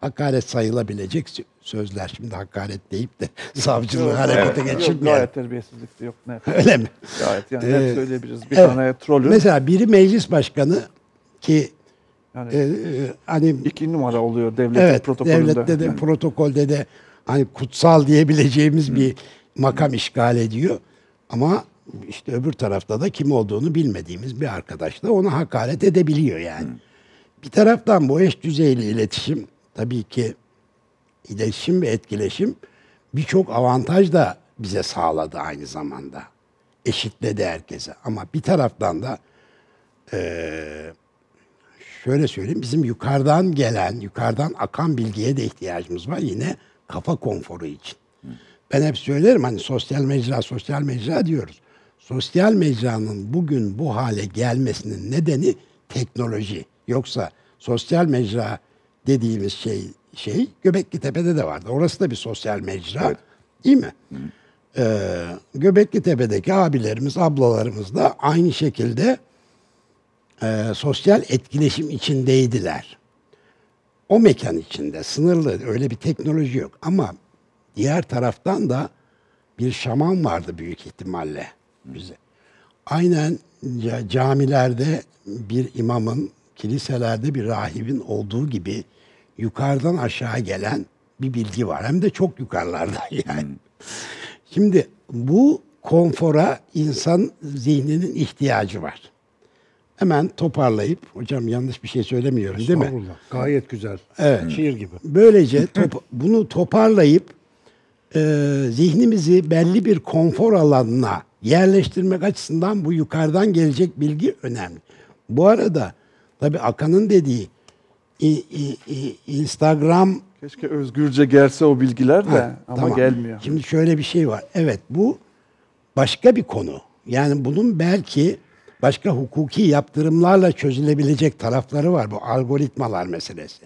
Hakaret sayılabilecek sö- sözler. Şimdi hakaret deyip de savcılığı Yok, harekete yok, geçirmeyelim. Gayet terbiyesizlikti yok ne. Öyle mi? Gayet yani Ee, net söyleyebiliriz. Bir Evet. tane trolü Mesela biri meclis başkanı ki yani e, hani iki numara oluyor devletin evet protokolünde. devlette de protokolde de hani kutsal diyebileceğimiz bir makam işgal ediyor. Ama işte öbür tarafta da kim olduğunu bilmediğimiz bir arkadaş da ona hakaret edebiliyor yani. Bir taraftan bu eş düzeyli iletişim tabii ki iletişim ve etkileşim birçok avantaj da bize sağladı aynı zamanda. Eşitledi herkese. Ama bir taraftan da eee, şöyle söyleyeyim bizim yukarıdan gelen, yukarıdan akan bilgiye de ihtiyacımız var yine kafa konforu için. Ben hep söylerim hani sosyal mecra, sosyal mecra diyoruz. Sosyal mecranın bugün bu hale gelmesinin nedeni teknoloji. Yoksa sosyal mecra dediğimiz şey şey Göbekli Tepe'de de vardı. Orası da bir sosyal mecra. Evet. Değil mi? Ee, Göbekli Tepe'deki abilerimiz, ablalarımız da aynı şekilde e, sosyal etkileşim içindeydiler. O mekan içinde sınırlı öyle bir teknoloji yok ama diğer taraftan da bir şaman vardı büyük ihtimalle bize. Aynen ca- camilerde bir imamın, kiliselerde bir rahibin olduğu gibi yukarıdan aşağı gelen bir bilgi var. Hem de çok yukarılarda yani. Şimdi bu konfora insan zihninin ihtiyacı var. Hemen toparlayıp, hocam yanlış bir şey söylemiyorum değil mi? Gayet güzel. Evet. Şiir gibi. Böylece top- bunu toparlayıp e, zihnimizi belli bir konfor alanına yerleştirmek açısından bu yukarıdan gelecek bilgi önemli. Bu arada tabii Akan'ın dediği i- i- i- Instagram Keşke özgürce gelse o bilgiler de Ha, ama tamam. gelmiyor. Şimdi şöyle bir şey var. Evet bu başka bir konu. Yani bunun belki başka hukuki yaptırımlarla çözülebilecek tarafları var bu algoritmalar meselesi.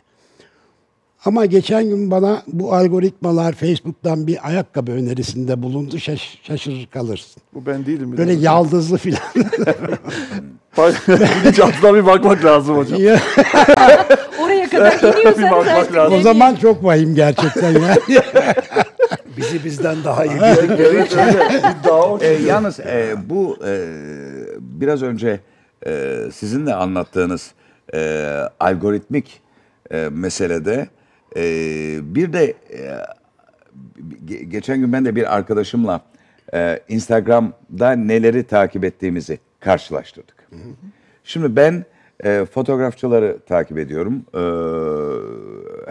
Ama geçen gün bana bu algoritmalar Facebook'tan bir ayakkabı önerisinde bulundu. Şaş- şaşırır kalırsın. Bu ben değilim. Böyle biraz. yaldızlı filan. Bilinçaltına bir bakmak lazım hocam. Ya, Oraya kadar iniyorsanız artık lazım. o zaman çok vahim gerçekten yani. Bizi bizden daha iyi öyle. İddia o. E, yalnız e, bu e, biraz önce e, sizin de anlattığınız e, algoritmik e, meselede e, bir de e, ge- geçen gün ben de bir arkadaşımla e, Instagram'da neleri takip ettiğimizi karşılaştırdık. Şimdi ben e, fotoğrafçıları takip ediyorum. E,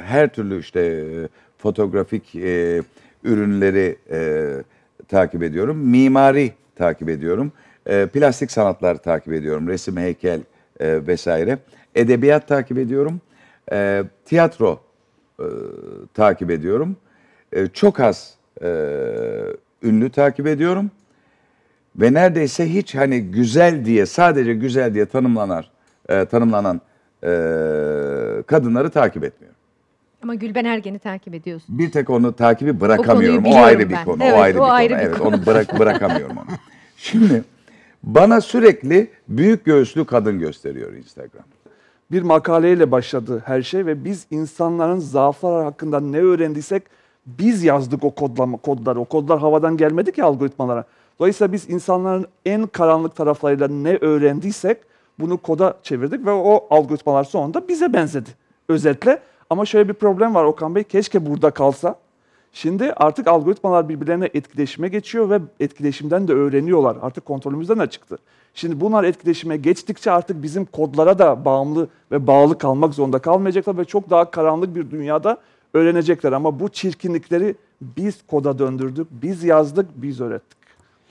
her türlü işte e, fotoğrafik e, ürünleri e, takip ediyorum. Mimari takip ediyorum. E, plastik sanatlar takip ediyorum. Resim, heykel e, vesaire. Edebiyat takip ediyorum. E, tiyatro e, takip ediyorum. E, çok az e, ünlü takip ediyorum. Ve neredeyse hiç hani güzel diye sadece güzel diye tanımlanan e, tanımlanan e, kadınları takip etmiyorum. Ama Gülben Ergen'i takip ediyorsun. Bir tek onu takibi bırakamıyorum. O, biliyorum ayrı bir ben. konu. Evet, o ayrı o bir ayrı konu. bir evet, konu. onu bırak bırakamıyorum onu. Şimdi bana sürekli büyük göğüslü kadın gösteriyor Instagram. bir makaleyle başladı her şey ve biz insanların zaafları hakkında ne öğrendiysek biz yazdık o kodlama kodları. O kodlar havadan gelmedi ki algoritmalara. Dolayısıyla biz insanların en karanlık taraflarıyla ne öğrendiysek bunu koda çevirdik ve o algoritmalar sonunda bize benzedi özetle. Ama şöyle bir problem var Okan Bey. Keşke burada kalsa. Şimdi artık algoritmalar birbirlerine etkileşime geçiyor ve etkileşimden de öğreniyorlar. Artık kontrolümüzden de çıktı. Şimdi bunlar etkileşime geçtikçe artık bizim kodlara da bağımlı ve bağlı kalmak zorunda kalmayacaklar ve çok daha karanlık bir dünyada öğrenecekler. Ama bu çirkinlikleri biz koda döndürdük, biz yazdık, biz öğrettik.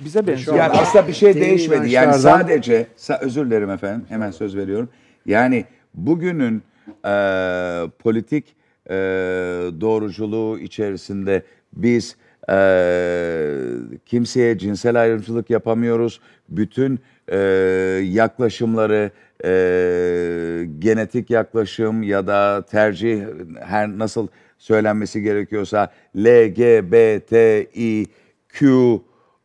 Bize benziyor. Yani aslında bir şey değişmedi. Yani sadece, sa- özür dilerim efendim, hemen söz veriyorum. Yani bugünün e, politik e, doğruculuğu içerisinde biz e, kimseye cinsel ayrımcılık yapamıyoruz. Bütün e, yaklaşımları, e, genetik yaklaşım ya da tercih her nasıl söylenmesi gerekiyorsa LGBTİQ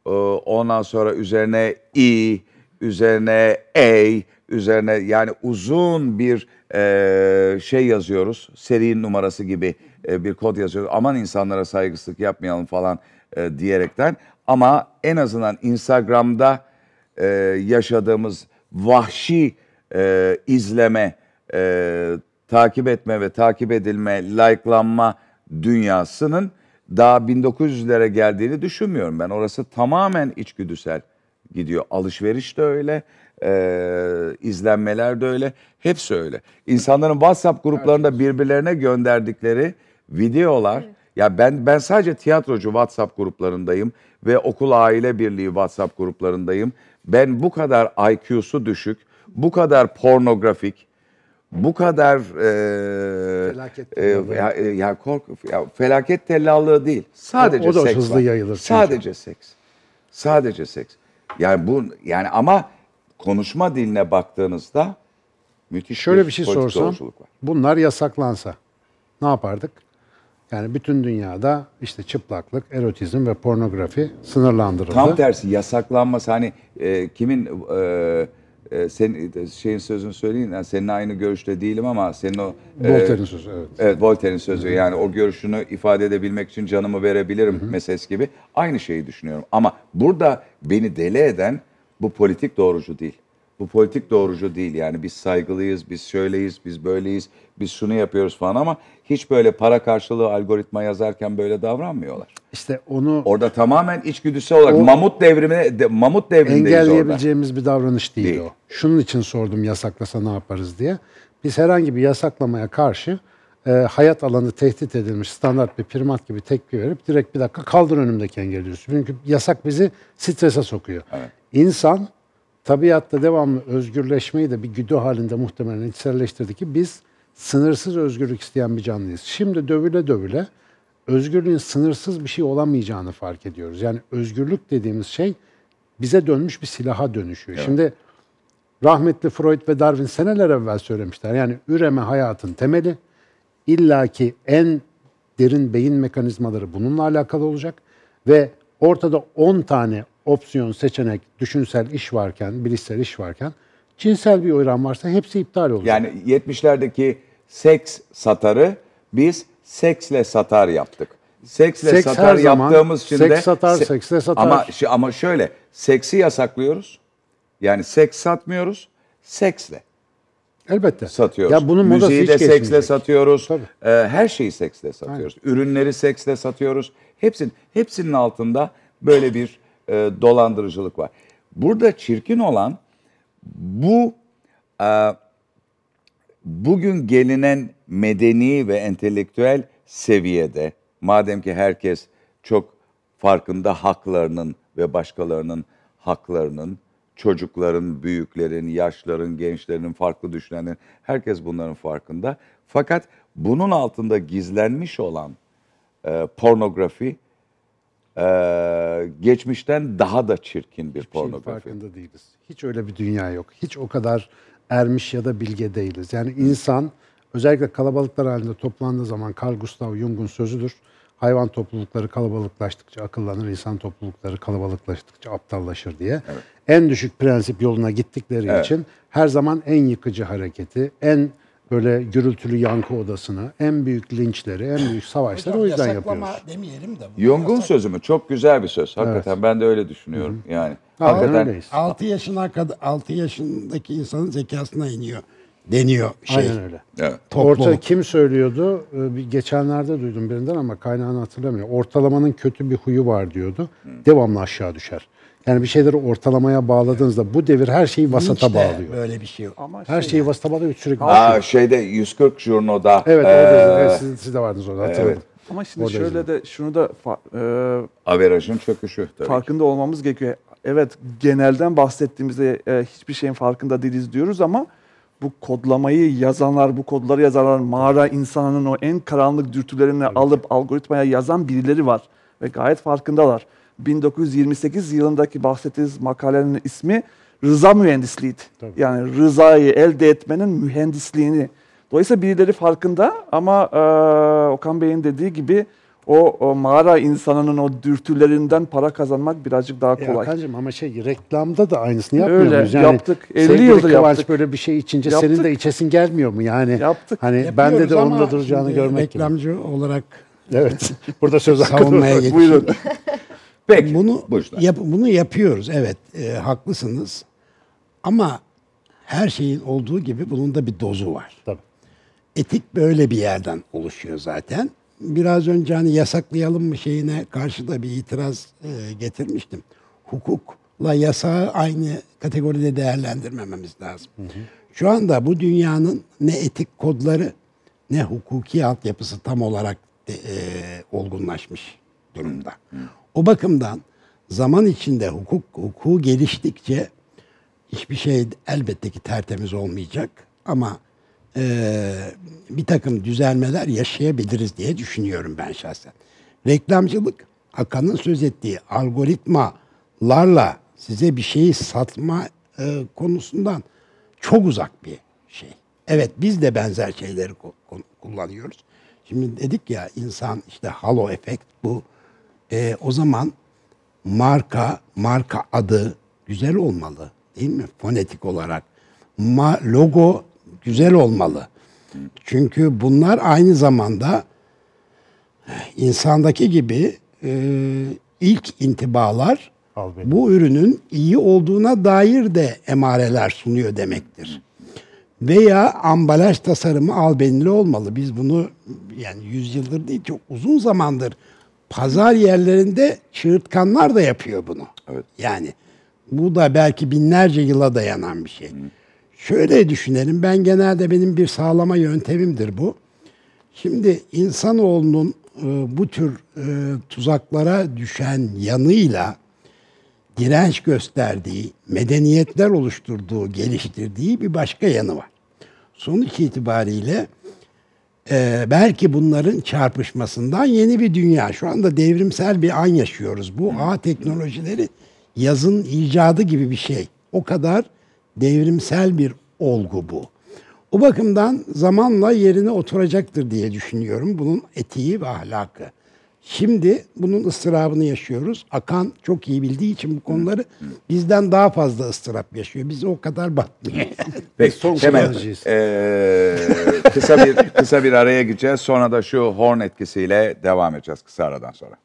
ee, Ondan sonra üzerine I, üzerine A, üzerine yani uzun bir e, şey yazıyoruz. Seri numarası gibi e, bir kod yazıyoruz. Aman insanlara saygısızlık yapmayalım falan e, diyerekten. Ama en azından Instagram'da e, yaşadığımız vahşi e, izleme, e, takip etme ve takip edilme, likelanma dünyasının daha 1900'lere geldiğini düşünmüyorum ben. Orası tamamen içgüdüsel gidiyor. Alışveriş de öyle, e, izlenmeler de öyle, hepsi öyle. İnsanların WhatsApp gruplarında birbirlerine gönderdikleri videolar, ya ben ben sadece tiyatrocu WhatsApp gruplarındayım ve okul aile birliği WhatsApp gruplarındayım. Ben bu kadar IQ'su düşük, bu kadar pornografik, bu kadar e, Felaket e, ya, e, ya kork ya felaket tellallığı değil. Sadece o da seks hızlı var. yayılır çünkü. Sadece seks. Sadece seks. Yani bu yani ama konuşma diline baktığınızda müthiş Şöyle bir şey politik sorsam, var. bunlar yasaklansa ne yapardık? Yani bütün dünyada işte çıplaklık, erotizm ve pornografi sınırlandırıldı. Tam tersi yasaklanması hani e, kimin e, e, senin şeyin sözünü söyleyin. Yani senin aynı görüşte değilim ama senin o e, Voltaire'in sözü evet. Evet Voltaire'in sözü yani o görüşünü ifade edebilmek için canımı verebilirim meselesi gibi aynı şeyi düşünüyorum. Ama burada beni deli eden bu politik doğrucu değil. Bu politik doğrucu değil yani biz saygılıyız, biz şöyleyiz, biz böyleyiz, biz şunu yapıyoruz falan ama hiç böyle para karşılığı algoritma yazarken böyle davranmıyorlar. İşte onu Orada tamamen içgüdüsel olarak O- mamut devrimine de, mamut devrindeyiz orada. engelleyebileceğimiz bir davranış değil, Değil. o. Şunun için sordum yasaklasa ne yaparız diye. Biz herhangi bir yasaklamaya karşı e, hayat alanı tehdit edilmiş standart bir primat gibi tepki verip direkt bir dakika kaldır önümdeki engel diyoruz. Çünkü yasak bizi strese sokuyor. İnsan tabiatta devamlı özgürleşmeyi de bir güdü halinde muhtemelen içselleştirdi ki biz sınırsız özgürlük isteyen bir canlıyız. Şimdi dövüle dövüle özgürlüğün sınırsız bir şey olamayacağını fark ediyoruz. Yani özgürlük dediğimiz şey bize dönmüş bir silaha dönüşüyor. Şimdi rahmetli Freud ve Darwin seneler evvel söylemişler. Yani üreme hayatın temeli. illaki en derin beyin mekanizmaları bununla alakalı olacak ve ortada 10 tane opsiyon, seçenek, düşünsel iş varken, bilişsel iş varken cinsel bir oran varsa hepsi iptal olacak. Yani 70'lerdeki seks satarı biz seksle satar yaptık. Seksle Seks satar her zaman, yaptığımız için seks de satar, seksle satar. Ama ama şöyle seksi yasaklıyoruz. Yani seks satmıyoruz. Seksle Elbette. satıyoruz. Ya bunun modası Müziği hiç de seksle geçmeyecek. satıyoruz. Tabii. Ee, her şeyi seksle satıyoruz. Ürünleri seksle satıyoruz. Hepsinin hepsinin altında böyle bir e, dolandırıcılık var. Burada çirkin olan bu e, bugün gelinen medeni ve entelektüel seviyede madem ki herkes çok farkında haklarının ve başkalarının haklarının, çocukların, büyüklerin, yaşların, gençlerin, farklı düşünenlerin herkes bunların farkında. Fakat bunun altında gizlenmiş olan e, pornografi e, geçmişten daha da çirkin bir Hiçbir pornografi. farkında değiliz. Hiç öyle bir dünya yok. Hiç o kadar ermiş ya da bilge değiliz. Yani insan özellikle kalabalıklar halinde toplandığı zaman Carl Gustav Jung'un sözüdür. Hayvan toplulukları kalabalıklaştıkça akıllanır, insan toplulukları kalabalıklaştıkça aptallaşır diye. En düşük prensip yoluna gittikleri Evet. için her zaman en yıkıcı hareketi, en böyle gürültülü yankı odasını, en büyük linçleri, en büyük savaşları o yüzden yasaklama yapıyoruz. demeyelim de. bu Jung'un yasak- sözü mü? Çok güzel bir söz. Hakikaten ben de öyle düşünüyorum. Yani Aynen hakikaten öyleyiz. 6 yaşına kadar 6 yaşındaki insanın zekasına iniyor. deniyor şey. Aynen öyle. Evet. Topluluk. Orta kim söylüyordu? Ee, Bir geçenlerde duydum birinden ama kaynağını hatırlamıyorum. Ortalamanın kötü bir huyu var diyordu. Devamlı aşağı düşer. Yani bir şeyleri ortalamaya bağladığınızda bu devir her şeyi vasata Hiç de bağlıyor. Böyle bir şey yok. Ama Her şey- şeyi vasata bağlıyor sürekli. Aa, şeyde 140 Jurno'da Evet, eee, orada, evet siz, siz de vardınız orada hatırladım. evet. Ama şimdi Orada şöyle de şunu da fa- e, averajın çöküşü tabii. farkında olmamız gerekiyor. Evet genelden bahsettiğimizde e, hiçbir şeyin farkında değiliz diyoruz ama bu kodlamayı yazanlar, bu kodları yazanlar mağara insanının o en karanlık dürtülerini alıp algoritmaya yazan birileri var. Ve gayet farkındalar. 1928 yılındaki bahsettiğiniz makalenin ismi rıza mühendisliğiydi. Tabii. Yani rızayı elde etmenin mühendisliğini. Dolayısıyla birileri farkında ama e, Okan Bey'in dediği gibi o, o mağara insanının o dürtülerinden para kazanmak birazcık daha E, kolay. Hakan'cığım ama şey reklamda da aynısını yapmıyor Öyle, muyuz? Yani yaptık. 50 sevgili yıldır Kıvanç yaptık. böyle bir şey içince senin Yaptık. de içesin gelmiyor mu? Yani Yaptık. hani Yapıyoruz bende de ama onda duracağını görmek gibi. reklamcı olarak Evet. Burada söz hakkı savunmaya var. geçiyorum. Buyurun. Peki. Bunu buyursunlar. yap, bunu yapıyoruz. Evet, e, haklısınız. Ama her şeyin olduğu gibi bunun da bir dozu var. Tabii. Etik böyle bir yerden oluşuyor zaten. Biraz önce hani yasaklayalım mı şeyine karşı da bir itiraz e, getirmiştim. Hukukla yasağı aynı kategoride değerlendirmememiz lazım. Şu anda bu dünyanın ne etik kodları ne hukuki altyapısı tam olarak de, e, olgunlaşmış durumda. O bakımdan zaman içinde hukuk hukuku geliştikçe hiçbir şey elbette ki tertemiz olmayacak ama eee, bir takım düzelmeler yaşayabiliriz diye düşünüyorum ben şahsen. Reklamcılık Hakan'ın söz ettiği algoritmalarla size bir şeyi satma eee, konusundan çok uzak bir şey. Evet biz de benzer şeyleri ku- ku- kullanıyoruz. Şimdi dedik ya insan işte halo efekt bu. Eee, o zaman marka, marka adı güzel olmalı. Değil mi? Fonetik olarak. Ma- logo güzel olmalı. Çünkü bunlar aynı zamanda insandaki gibi e, ilk intibalar bu ürünün iyi olduğuna dair de emareler sunuyor demektir. Veya ambalaj tasarımı albenili olmalı. Biz bunu yani yüzyıldır değil çok uzun zamandır pazar yerlerinde çığırtkanlar da yapıyor bunu. Evet. Yani bu da belki binlerce yıla dayanan bir şey. Şöyle düşünelim ben genelde benim bir sağlama yöntemimdir bu. Şimdi insanoğlunun e, bu tür e, tuzaklara düşen yanıyla direnç gösterdiği, medeniyetler oluşturduğu, geliştirdiği bir başka yanı var. Sonuç itibariyle e, belki bunların çarpışmasından yeni bir dünya. Şu anda devrimsel bir an yaşıyoruz. Bu ağ teknolojileri yazın icadı gibi bir şey. O kadar devrimsel bir olgu bu. O bakımdan zamanla yerine oturacaktır diye düşünüyorum bunun etiği ve ahlakı. Şimdi bunun ıstırabını yaşıyoruz. Akan çok iyi bildiği için bu konuları bizden daha fazla ıstırap yaşıyor. Bize o kadar batmıyor. Peki son hemen eee, kısa bir kısa bir araya gideceğiz. Sonra da şu horn etkisiyle devam edeceğiz kısa aradan sonra.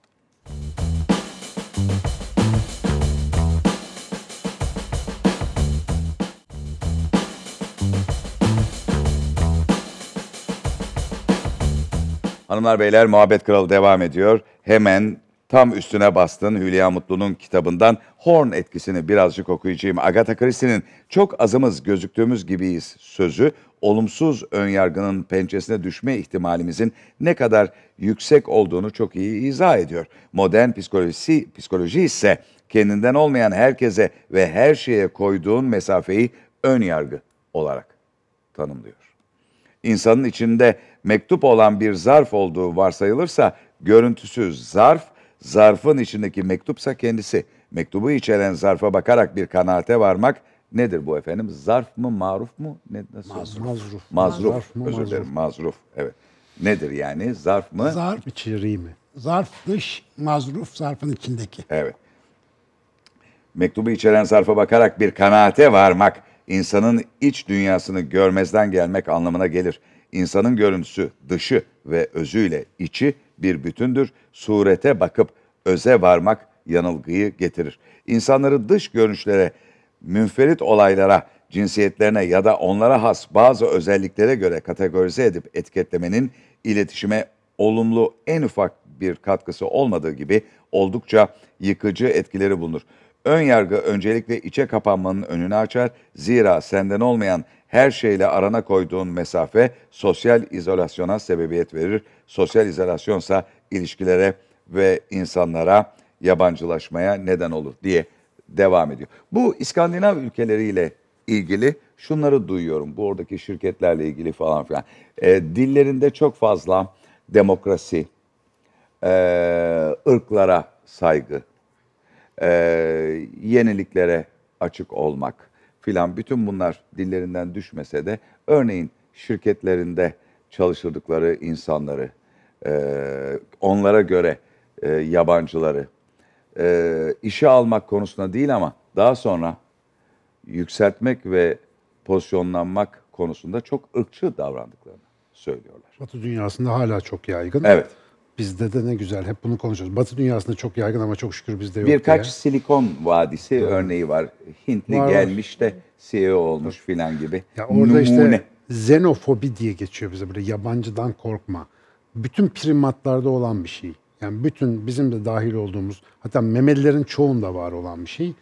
Hanımlar beyler Muhabbet Kralı devam ediyor. Hemen tam üstüne bastın Hülya Mutlu'nun kitabından Horn etkisini birazcık okuyacağım. Agatha Christie'nin çok azımız gözüktüğümüz gibiyiz sözü olumsuz önyargının pençesine düşme ihtimalimizin ne kadar yüksek olduğunu çok iyi izah ediyor. Modern psikolojisi, psikoloji ise kendinden olmayan herkese ve her şeye koyduğun mesafeyi ön yargı olarak tanımlıyor. İnsanın içinde mektup olan bir zarf olduğu varsayılırsa görüntüsü zarf, zarfın içindeki mektupsa kendisi. Mektubu içeren zarfa bakarak bir kanaate varmak nedir bu efendim? Zarf mı, maruf mu? Ne, nasıl? Mazruf. Mazruf. Zarf mı, Özür mazruf? dilerim, mazruf. Evet. Nedir yani? Zarf mı? Zarf, İçeriği mi? zarf dış, mazruf zarfın içindeki. Evet. Mektubu içeren zarfa bakarak bir kanaate varmak, insanın iç dünyasını görmezden gelmek anlamına gelir. İnsanın görüntüsü, dışı ve özüyle içi bir bütündür. Surete bakıp öze varmak yanılgıyı getirir. İnsanları dış görünüşlere, münferit olaylara, cinsiyetlerine ya da onlara has bazı özelliklere göre kategorize edip etiketlemenin iletişime olumlu en ufak bir katkısı olmadığı gibi oldukça yıkıcı etkileri bulunur. Ön yargı öncelikle içe kapanmanın önünü açar. Zira senden olmayan her şeyle arana koyduğun mesafe sosyal izolasyona sebebiyet verir. Sosyal izolasyonsa ilişkilere ve insanlara yabancılaşmaya neden olur diye devam ediyor. Bu İskandinav ülkeleriyle ilgili şunları duyuyorum. Bu oradaki şirketlerle ilgili falan filan. E, dillerinde çok fazla demokrasi, e, ırklara saygı, e, yeniliklere açık olmak filan bütün bunlar dillerinden düşmese de örneğin şirketlerinde çalıştırdıkları insanları, e, onlara göre e, yabancıları e, işe almak konusunda değil ama daha sonra yükseltmek ve pozisyonlanmak konusunda çok ırkçı davrandıklarını söylüyorlar. Batı dünyasında hala çok yaygın. Evet. Bizde de ne güzel hep bunu konuşuyoruz. Batı dünyasında çok yaygın ama çok şükür bizde yok Birkaç diye. silikon vadisi örneği var. Hintli Var, gelmiş de CEO olmuş filan gibi. Ya orada işte Numune. xenofobi diye geçiyor bize böyle yabancıdan korkma. Bütün primatlarda olan bir şey. Yani bütün bizim de dahil olduğumuz hatta memelilerin çoğunda var olan bir şey.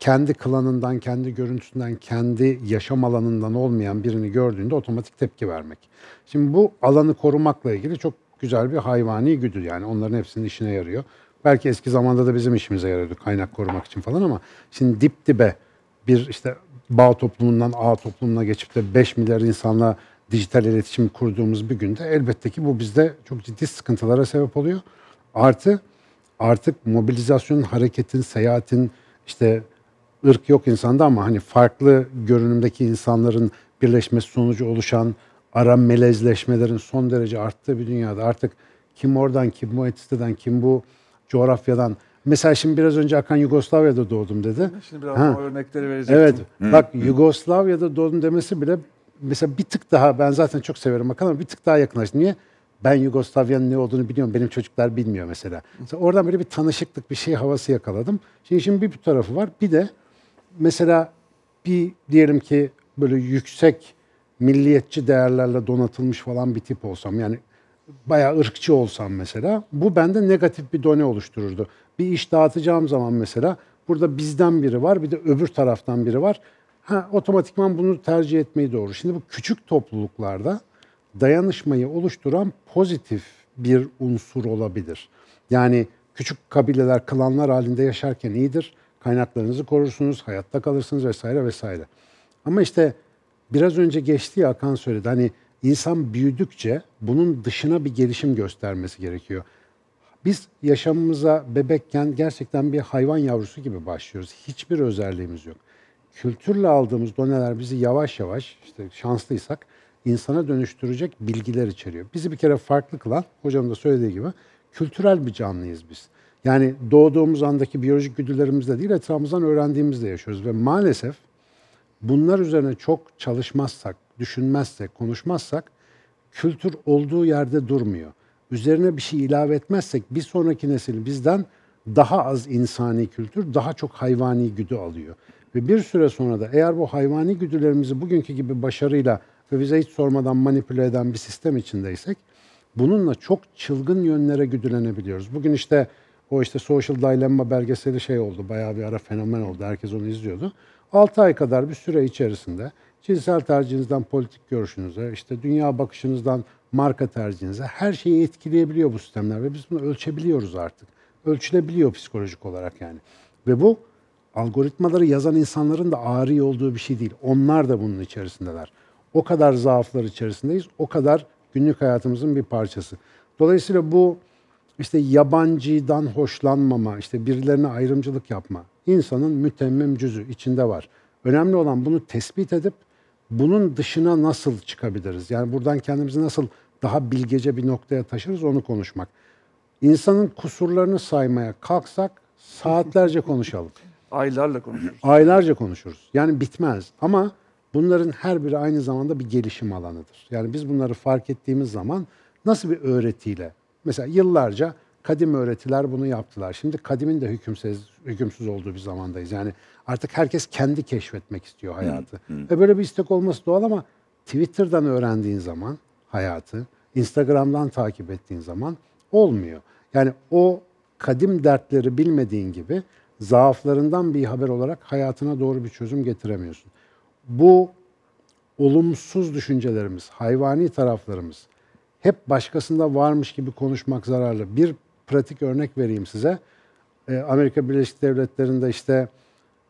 Kendi klanından, kendi görüntüsünden, kendi yaşam alanından olmayan birini gördüğünde otomatik tepki vermek. Şimdi bu alanı korumakla ilgili çok güzel bir hayvani güdü yani onların hepsinin işine yarıyor. Belki eski zamanda da bizim işimize yarıyordu kaynak korumak için falan ama şimdi dip dibe bir işte bağ toplumundan ağ toplumuna geçip de 5 milyar insanla dijital iletişim kurduğumuz bir günde elbette ki bu bizde çok ciddi sıkıntılara sebep oluyor. Artı artık mobilizasyonun, hareketin, seyahatin işte ırk yok insanda ama hani farklı görünümdeki insanların birleşmesi sonucu oluşan ara melezleşmelerin son derece arttığı bir dünyada artık kim oradan, kim bu etnisiteden, kim bu coğrafyadan. Mesela şimdi biraz önce Akan Yugoslavya'da doğdum dedi. Şimdi biraz Ha. o örnekleri verecektim. Evet. Bak Yugoslavya'da doğdum demesi bile mesela bir tık daha ben zaten çok severim Hakan ama bir tık daha yakınlaştım. Niye? Ben Yugoslavya'nın ne olduğunu biliyorum. Benim çocuklar bilmiyor mesela. Mesela oradan böyle bir tanışıklık, bir şey havası yakaladım. Şimdi işin bir, bir tarafı var. Bir de mesela bir diyelim ki böyle yüksek milliyetçi değerlerle donatılmış falan bir tip olsam yani bayağı ırkçı olsam mesela bu bende negatif bir done oluştururdu. Bir iş dağıtacağım zaman mesela burada bizden biri var bir de öbür taraftan biri var. Ha, otomatikman bunu tercih etmeyi doğru. Şimdi bu küçük topluluklarda dayanışmayı oluşturan pozitif bir unsur olabilir. Yani küçük kabileler, klanlar halinde yaşarken iyidir. Kaynaklarınızı korursunuz, hayatta kalırsınız vesaire vesaire. Ama işte biraz önce geçtiği Hakan söyledi. Hani insan büyüdükçe bunun dışına bir gelişim göstermesi gerekiyor. Biz yaşamımıza bebekken gerçekten bir hayvan yavrusu gibi başlıyoruz. Hiçbir özelliğimiz yok. Kültürle aldığımız doneler bizi yavaş yavaş işte şanslıysak insana dönüştürecek bilgiler içeriyor. Bizi bir kere farklı kılan hocam da söylediği gibi kültürel bir canlıyız biz. Yani doğduğumuz andaki biyolojik güdülerimizle değil etrafımızdan öğrendiğimizle yaşıyoruz ve maalesef bunlar üzerine çok çalışmazsak, düşünmezsek, konuşmazsak kültür olduğu yerde durmuyor. Üzerine bir şey ilave etmezsek bir sonraki nesil bizden daha az insani kültür, daha çok hayvani güdü alıyor. Ve bir süre sonra da eğer bu hayvani güdülerimizi bugünkü gibi başarıyla ve bize hiç sormadan manipüle eden bir sistem içindeysek bununla çok çılgın yönlere güdülenebiliyoruz. Bugün işte o işte Social Dilemma belgeseli şey oldu. Bayağı bir ara fenomen oldu. Herkes onu izliyordu. 6 ay kadar bir süre içerisinde cinsel tercihinizden politik görüşünüze, işte dünya bakışınızdan marka tercihinize her şeyi etkileyebiliyor bu sistemler ve biz bunu ölçebiliyoruz artık. Ölçülebiliyor psikolojik olarak yani. Ve bu algoritmaları yazan insanların da ağrı olduğu bir şey değil. Onlar da bunun içerisindeler. O kadar zaaflar içerisindeyiz. O kadar günlük hayatımızın bir parçası. Dolayısıyla bu işte yabancıdan hoşlanmama, işte birilerine ayrımcılık yapma insanın mütemmim cüzü içinde var. Önemli olan bunu tespit edip bunun dışına nasıl çıkabiliriz? Yani buradan kendimizi nasıl daha bilgece bir noktaya taşırız onu konuşmak. İnsanın kusurlarını saymaya kalksak saatlerce konuşalım. Aylarla konuşuruz. Aylarca konuşuruz. Yani bitmez. Ama bunların her biri aynı zamanda bir gelişim alanıdır. Yani biz bunları fark ettiğimiz zaman nasıl bir öğretiyle, mesela yıllarca kadim öğretiler bunu yaptılar. Şimdi kadimin de hükümsüz, hükümsüz olduğu bir zamandayız. Yani artık herkes kendi keşfetmek istiyor hayatı. Ve böyle bir istek olması doğal ama Twitter'dan öğrendiğin zaman hayatı, Instagram'dan takip ettiğin zaman olmuyor. Yani o kadim dertleri bilmediğin gibi zaaflarından bir haber olarak hayatına doğru bir çözüm getiremiyorsun. Bu olumsuz düşüncelerimiz, hayvani taraflarımız hep başkasında varmış gibi konuşmak zararlı. Bir pratik örnek vereyim size. Ee, Amerika Birleşik Devletleri'nde işte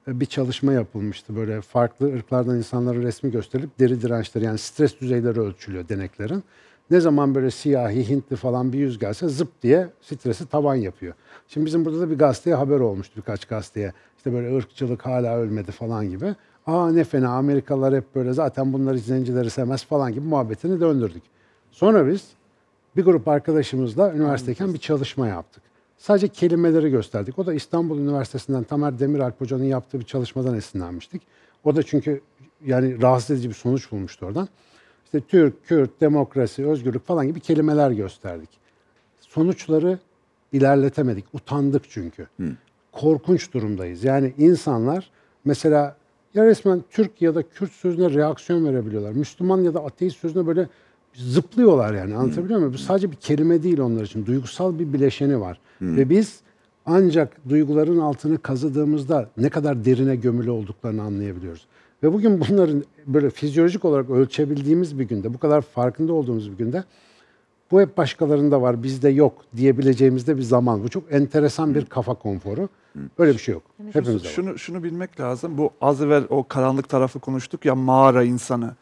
e, bir çalışma yapılmıştı. Böyle farklı ırklardan insanların resmi gösterilip deri dirençleri yani stres düzeyleri ölçülüyor deneklerin. Ne zaman böyle siyahi, Hintli falan bir yüz gelse zıp diye stresi tavan yapıyor. Şimdi bizim burada da bir gazeteye haber olmuştu birkaç gazeteye. İşte böyle ırkçılık hala ölmedi falan gibi. Aa ne fena Amerikalılar hep böyle zaten bunları zencileri sevmez falan gibi muhabbetini döndürdük. Sonra biz bir grup arkadaşımızla üniversiteyken bir çalışma yaptık. Sadece kelimeleri gösterdik. O da İstanbul Üniversitesi'nden Tamer Demiralp Hoca'nın yaptığı bir çalışmadan esinlenmiştik. O da çünkü yani rahatsız edici bir sonuç bulmuştu oradan. İşte Türk, Kürt, demokrasi, özgürlük falan gibi kelimeler gösterdik. Sonuçları ilerletemedik. Utandık çünkü. Korkunç durumdayız. Yani insanlar mesela ya resmen Türk ya da Kürt sözüne reaksiyon verebiliyorlar. Müslüman ya da ateist sözüne böyle zıplıyorlar yani anlatabiliyor muyum? Bu sadece bir kelime değil onlar için. Duygusal bir bileşeni var. Ve biz ancak duyguların altını kazıdığımızda ne kadar derine gömülü olduklarını anlayabiliyoruz. Ve bugün bunların böyle fizyolojik olarak ölçebildiğimiz bir günde, bu kadar farkında olduğumuz bir günde bu hep başkalarında var, bizde yok diyebileceğimizde bir zaman. Bu çok enteresan bir kafa konforu. Öyle bir şey yok. Hepimizde var. Şunu şunu bilmek lazım. Bu az evvel o karanlık tarafı konuştuk ya mağara insanı.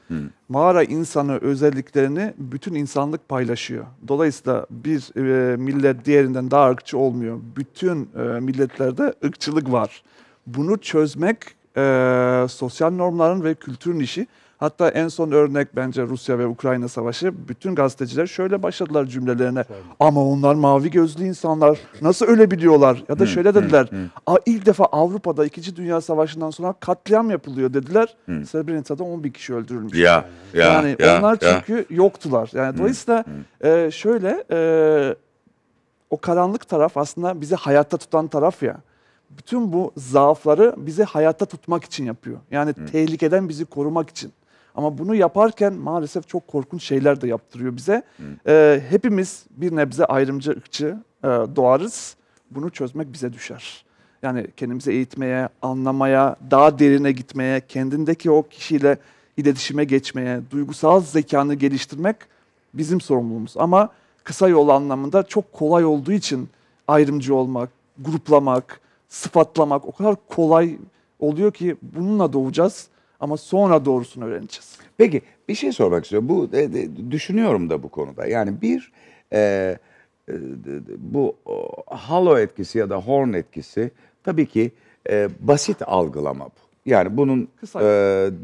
Mağara insanı özelliklerini bütün insanlık paylaşıyor. Dolayısıyla bir e, millet diğerinden daha ırkçı olmuyor. Bütün e, milletlerde ırkçılık var. Bunu çözmek e, sosyal normların ve kültürün işi. Hatta en son örnek bence Rusya ve Ukrayna savaşı. Bütün gazeteciler şöyle başladılar cümlelerine. Ama onlar mavi gözlü insanlar nasıl ölebiliyorlar? Ya da şöyle dediler. "Aa, ilk defa Avrupa'da 2. Dünya Savaşı'ndan sonra katliam yapılıyor dediler. Srebrenica'da 10 bin kişi öldürülmüş. Ya, ya, yani ya, onlar ya. çünkü yoktular. Yani dolayısıyla e, şöyle e, o karanlık taraf aslında bizi hayatta tutan taraf ya. Bütün bu zaafları bizi hayatta tutmak için yapıyor. Yani tehlikeden bizi korumak için. Ama bunu yaparken maalesef çok korkunç şeyler de yaptırıyor bize. E, hepimiz bir nebze ayrımcı, ırkçı e, doğarız. Bunu çözmek bize düşer. Yani kendimizi eğitmeye, anlamaya, daha derine gitmeye, kendindeki o kişiyle iletişime geçmeye, duygusal zekanı geliştirmek bizim sorumluluğumuz. Ama kısa yol anlamında çok kolay olduğu için ayrımcı olmak, gruplamak, sıfatlamak o kadar kolay oluyor ki bununla doğacağız ama sonra doğrusunu öğreneceğiz. Peki bir şey sormak istiyorum. Bu e, de- düşünüyorum da bu konuda. Yani bir e, e, bu halo etkisi ya da horn etkisi tabii ki e, basit algılama bu. Yani bunun Kısa. e,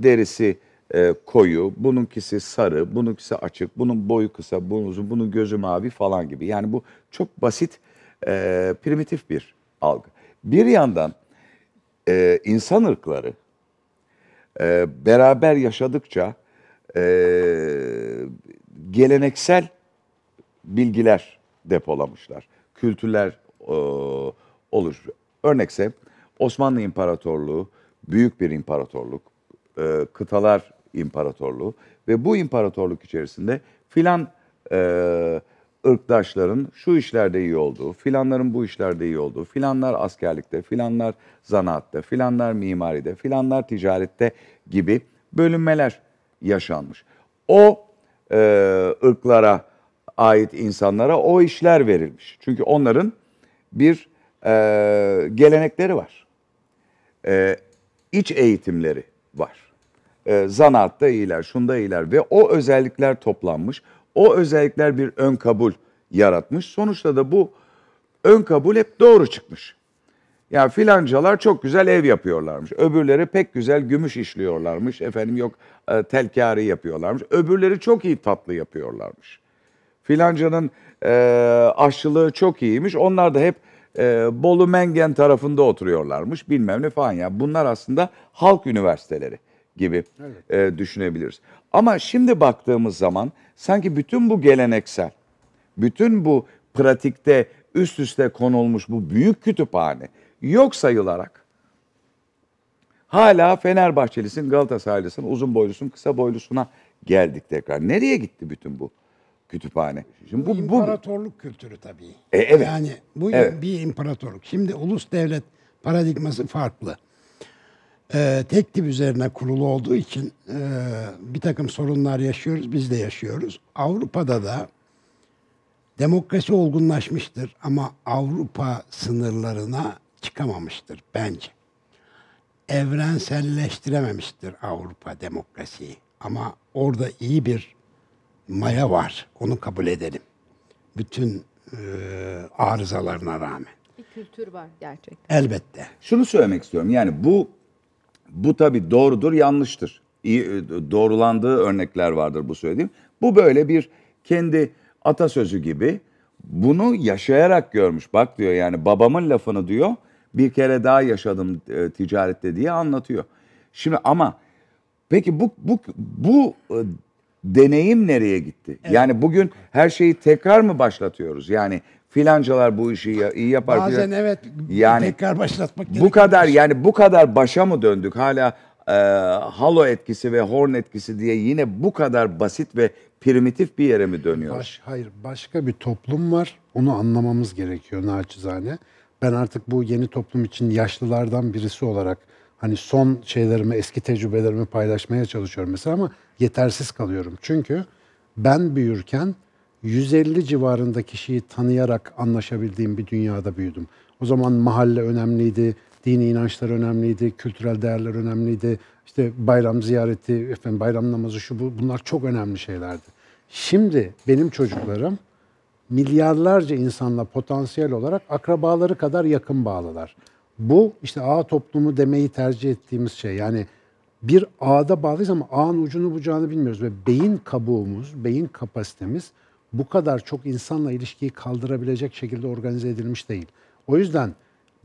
derisi e, koyu, bununkisi sarı, bununkisi açık, bunun boyu kısa, bunun uzun, bunun gözü mavi falan gibi. Yani bu çok basit, e, primitif bir algı. Bir yandan e, insan ırkları e, beraber yaşadıkça e, geleneksel bilgiler depolamışlar. Kültürler e, oluşuyor. Örnekse Osmanlı İmparatorluğu büyük bir imparatorluk, e, kıtalar imparatorluğu ve bu imparatorluk içerisinde filan e, ırktaşların şu işlerde iyi olduğu, filanların bu işlerde iyi olduğu, filanlar askerlikte, filanlar zanaatta, filanlar mimaride, filanlar ticarette gibi bölünmeler yaşanmış. O e, ırklara ait insanlara o işler verilmiş. Çünkü onların bir e, gelenekleri var. E, iç eğitimleri var. E, zanaatta iyiler, şunda iyiler ve o özellikler toplanmış. O özellikler bir ön kabul yaratmış. Sonuçta da bu ön kabul hep doğru çıkmış. Yani filancalar çok güzel ev yapıyorlarmış. Öbürleri pek güzel gümüş işliyorlarmış. Efendim yok e, telkari yapıyorlarmış. Öbürleri çok iyi tatlı yapıyorlarmış. Filancanın e, aşçılığı çok iyiymiş. Onlar da hep e, Bolu Mengen tarafında oturuyorlarmış. Bilmem ne falan. Yani bunlar aslında halk üniversiteleri gibi e, düşünebiliriz. Ama şimdi baktığımız zaman sanki bütün bu geleneksel, bütün bu pratikte üst üste konulmuş bu büyük kütüphane yok sayılarak hala Fenerbahçelisin, Galatasaraylısın, uzun boylusun, kısa boylusuna geldik tekrar. Nereye gitti bütün bu kütüphane? Şimdi Bu, bu, bu imparatorluk kültürü tabii. E, evet. Yani bu Evet. bir imparatorluk. Şimdi ulus devlet paradigması farklı. Ee, tek tip üzerine kurulu olduğu için e, bir takım sorunlar yaşıyoruz, biz de yaşıyoruz. Avrupa'da da demokrasi olgunlaşmıştır ama Avrupa sınırlarına çıkamamıştır bence. Evrenselleştirememiştir Avrupa demokrasiyi. Ama orada iyi bir maya var. Onu kabul edelim. Bütün e, arızalarına rağmen. Bir kültür var gerçekten. Elbette. şunu söylemek istiyorum. Yani bu bu tabii doğrudur, yanlıştır. İyi, e, doğrulandığı örnekler vardır bu söylediğim. Bu böyle bir kendi atasözü gibi bunu yaşayarak görmüş. Bak diyor yani babamın lafını diyor bir kere daha yaşadım e, ticarette diye anlatıyor. Şimdi ama peki bu bu bu e, deneyim nereye gitti? Yani bugün her şeyi tekrar mı başlatıyoruz? Yani filancalar bu işi ya- iyi yapar. Bazen filan- evet Yani tekrar başlatmak bu gerekiyor. kadar yani bu kadar başa mı döndük? Hala e, halo etkisi ve horn etkisi diye yine bu kadar basit ve primitif bir yere mi dönüyoruz? Baş, hayır başka bir toplum var. Onu anlamamız gerekiyor naçizane. Ben artık bu yeni toplum için yaşlılardan birisi olarak hani son şeylerimi, eski tecrübelerimi paylaşmaya çalışıyorum mesela ama yetersiz kalıyorum. Çünkü ben büyürken 150 civarında kişiyi tanıyarak anlaşabildiğim bir dünyada büyüdüm. O zaman mahalle önemliydi, dini inançlar önemliydi, kültürel değerler önemliydi. İşte bayram ziyareti, efendim bayram namazı şu bu bunlar çok önemli şeylerdi. Şimdi benim çocuklarım milyarlarca insanla potansiyel olarak akrabaları kadar yakın bağlılar. Bu işte ağ toplumu demeyi tercih ettiğimiz şey. Yani bir ağda bağlıyız ama ağın ucunu bucağını bilmiyoruz ve beyin kabuğumuz, beyin kapasitemiz bu kadar çok insanla ilişkiyi kaldırabilecek şekilde organize edilmiş değil. O yüzden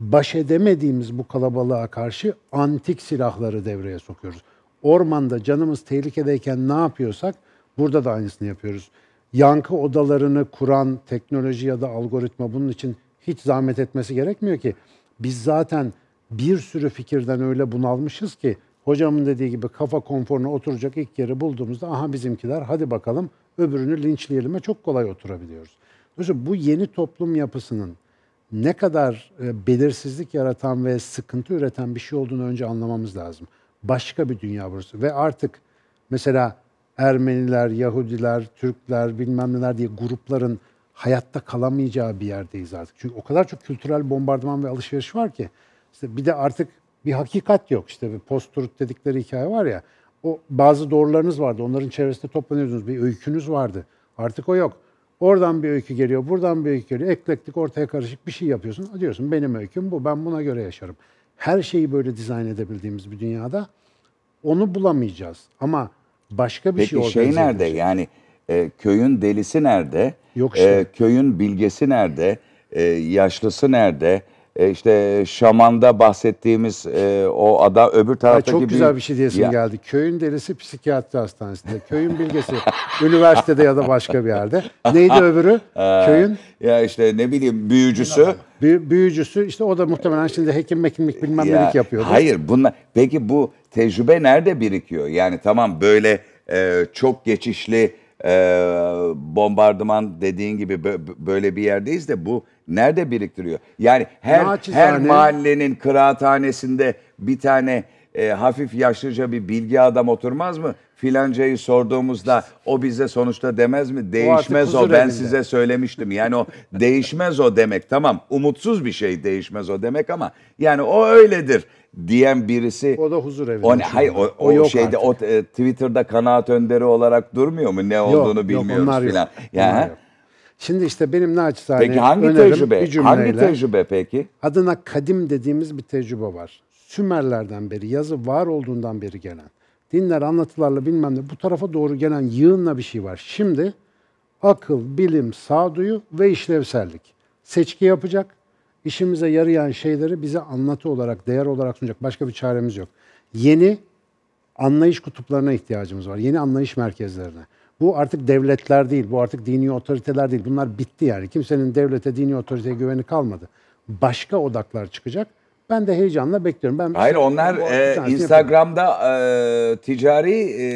baş edemediğimiz bu kalabalığa karşı antik silahları devreye sokuyoruz. Ormanda canımız tehlikedeyken ne yapıyorsak burada da aynısını yapıyoruz. Yankı odalarını kuran teknoloji ya da algoritma bunun için hiç zahmet etmesi gerekmiyor ki. Biz zaten bir sürü fikirden öyle bunalmışız ki hocamın dediği gibi kafa konforuna oturacak ilk yeri bulduğumuzda aha bizimkiler hadi bakalım öbürünü linçleyelim'e çok kolay oturabiliyoruz. Dolayısıyla bu yeni toplum yapısının ne kadar e, belirsizlik yaratan ve sıkıntı üreten bir şey olduğunu önce anlamamız lazım. Başka bir dünya burası ve artık mesela Ermeniler, Yahudiler, Türkler bilmem neler diye grupların hayatta kalamayacağı bir yerdeyiz artık. Çünkü o kadar çok kültürel bombardıman ve alışveriş var ki işte bir de artık bir hakikat yok. İşte bir post-truth dedikleri hikaye var ya. O bazı doğrularınız vardı. Onların çevresinde toplanıyordunuz. Bir öykünüz vardı. Artık o yok. Oradan bir öykü geliyor, buradan bir öykü geliyor. Eklektik, ortaya karışık bir şey yapıyorsun. Diyorsun benim öyküm bu, ben buna göre yaşarım. Her şeyi böyle dizayn edebildiğimiz bir dünyada onu bulamayacağız. Ama başka bir şey Peki şey nerede? Yani e, köyün delisi nerede? Yok işte. E, köyün bilgesi nerede? E, yaşlısı nerede? E, işte Şaman'da bahsettiğimiz e, o ada öbür Ya taraftaki çok güzel bir şey diyesin Ya, geldi. Köyün delisi psikiyatri hastanesinde. Köyün bilgesi üniversitede ya da başka bir yerde. Neydi öbürü? Köyün Ya işte ne bileyim büyücüsü. büyü- büyücüsü. işte o da muhtemelen şimdi hekim hekimlik bilmem Ya, nelik yapıyordu. Hayır bunlar peki bu tecrübe nerede birikiyor? Yani tamam böyle e, çok geçişli e, bombardıman dediğin gibi bö- böyle bir yerdeyiz de bu nerede biriktiriyor? Yani her her Naçizane- mahallenin kıraathanesinde bir tane e, hafif yaşlıca bir bilgi adam oturmaz mı? Filancayı sorduğumuzda o bize sonuçta demez mi? Değişmez o, huzur ben size söylemiştim. Yani o değişmez o demek tamam umutsuz bir şey değişmez o demek ama yani o öyledir diyen birisi. O da huzur evinde O ne? Hayır o, O o, şeyde artık. o e, Twitter'da kanaat önderi olarak durmuyor mu? Ne olduğunu yok, bilmiyoruz onlar yok. filan. Onlar Ya, yok. Şimdi işte benim naçizane Peki hangi önerim tecrübe? bir cümleyle, Hangi tecrübe peki? adına kadim dediğimiz bir tecrübe var. Sümerlerden beri, yazı var olduğundan beri gelen, dinler, anlatılarla bilmem ne bu tarafa doğru gelen yığınla bir şey var. Şimdi akıl, bilim, sağduyu ve işlevsellik. Seçki yapacak, işimize yarayan şeyleri bize anlatı olarak, değer olarak sunacak. Başka bir çaremiz yok. Yeni anlayış kutuplarına ihtiyacımız var. Yeni anlayış merkezlerine. Bu artık devletler değil, bu artık dini otoriteler değil. Bunlar bitti yani. Kimsenin devlete, dini otoriteye güveni kalmadı. Başka odaklar çıkacak. Ben de heyecanla bekliyorum. Ben Hayır onlar Bu bir e. Instagram'da e, ticari e,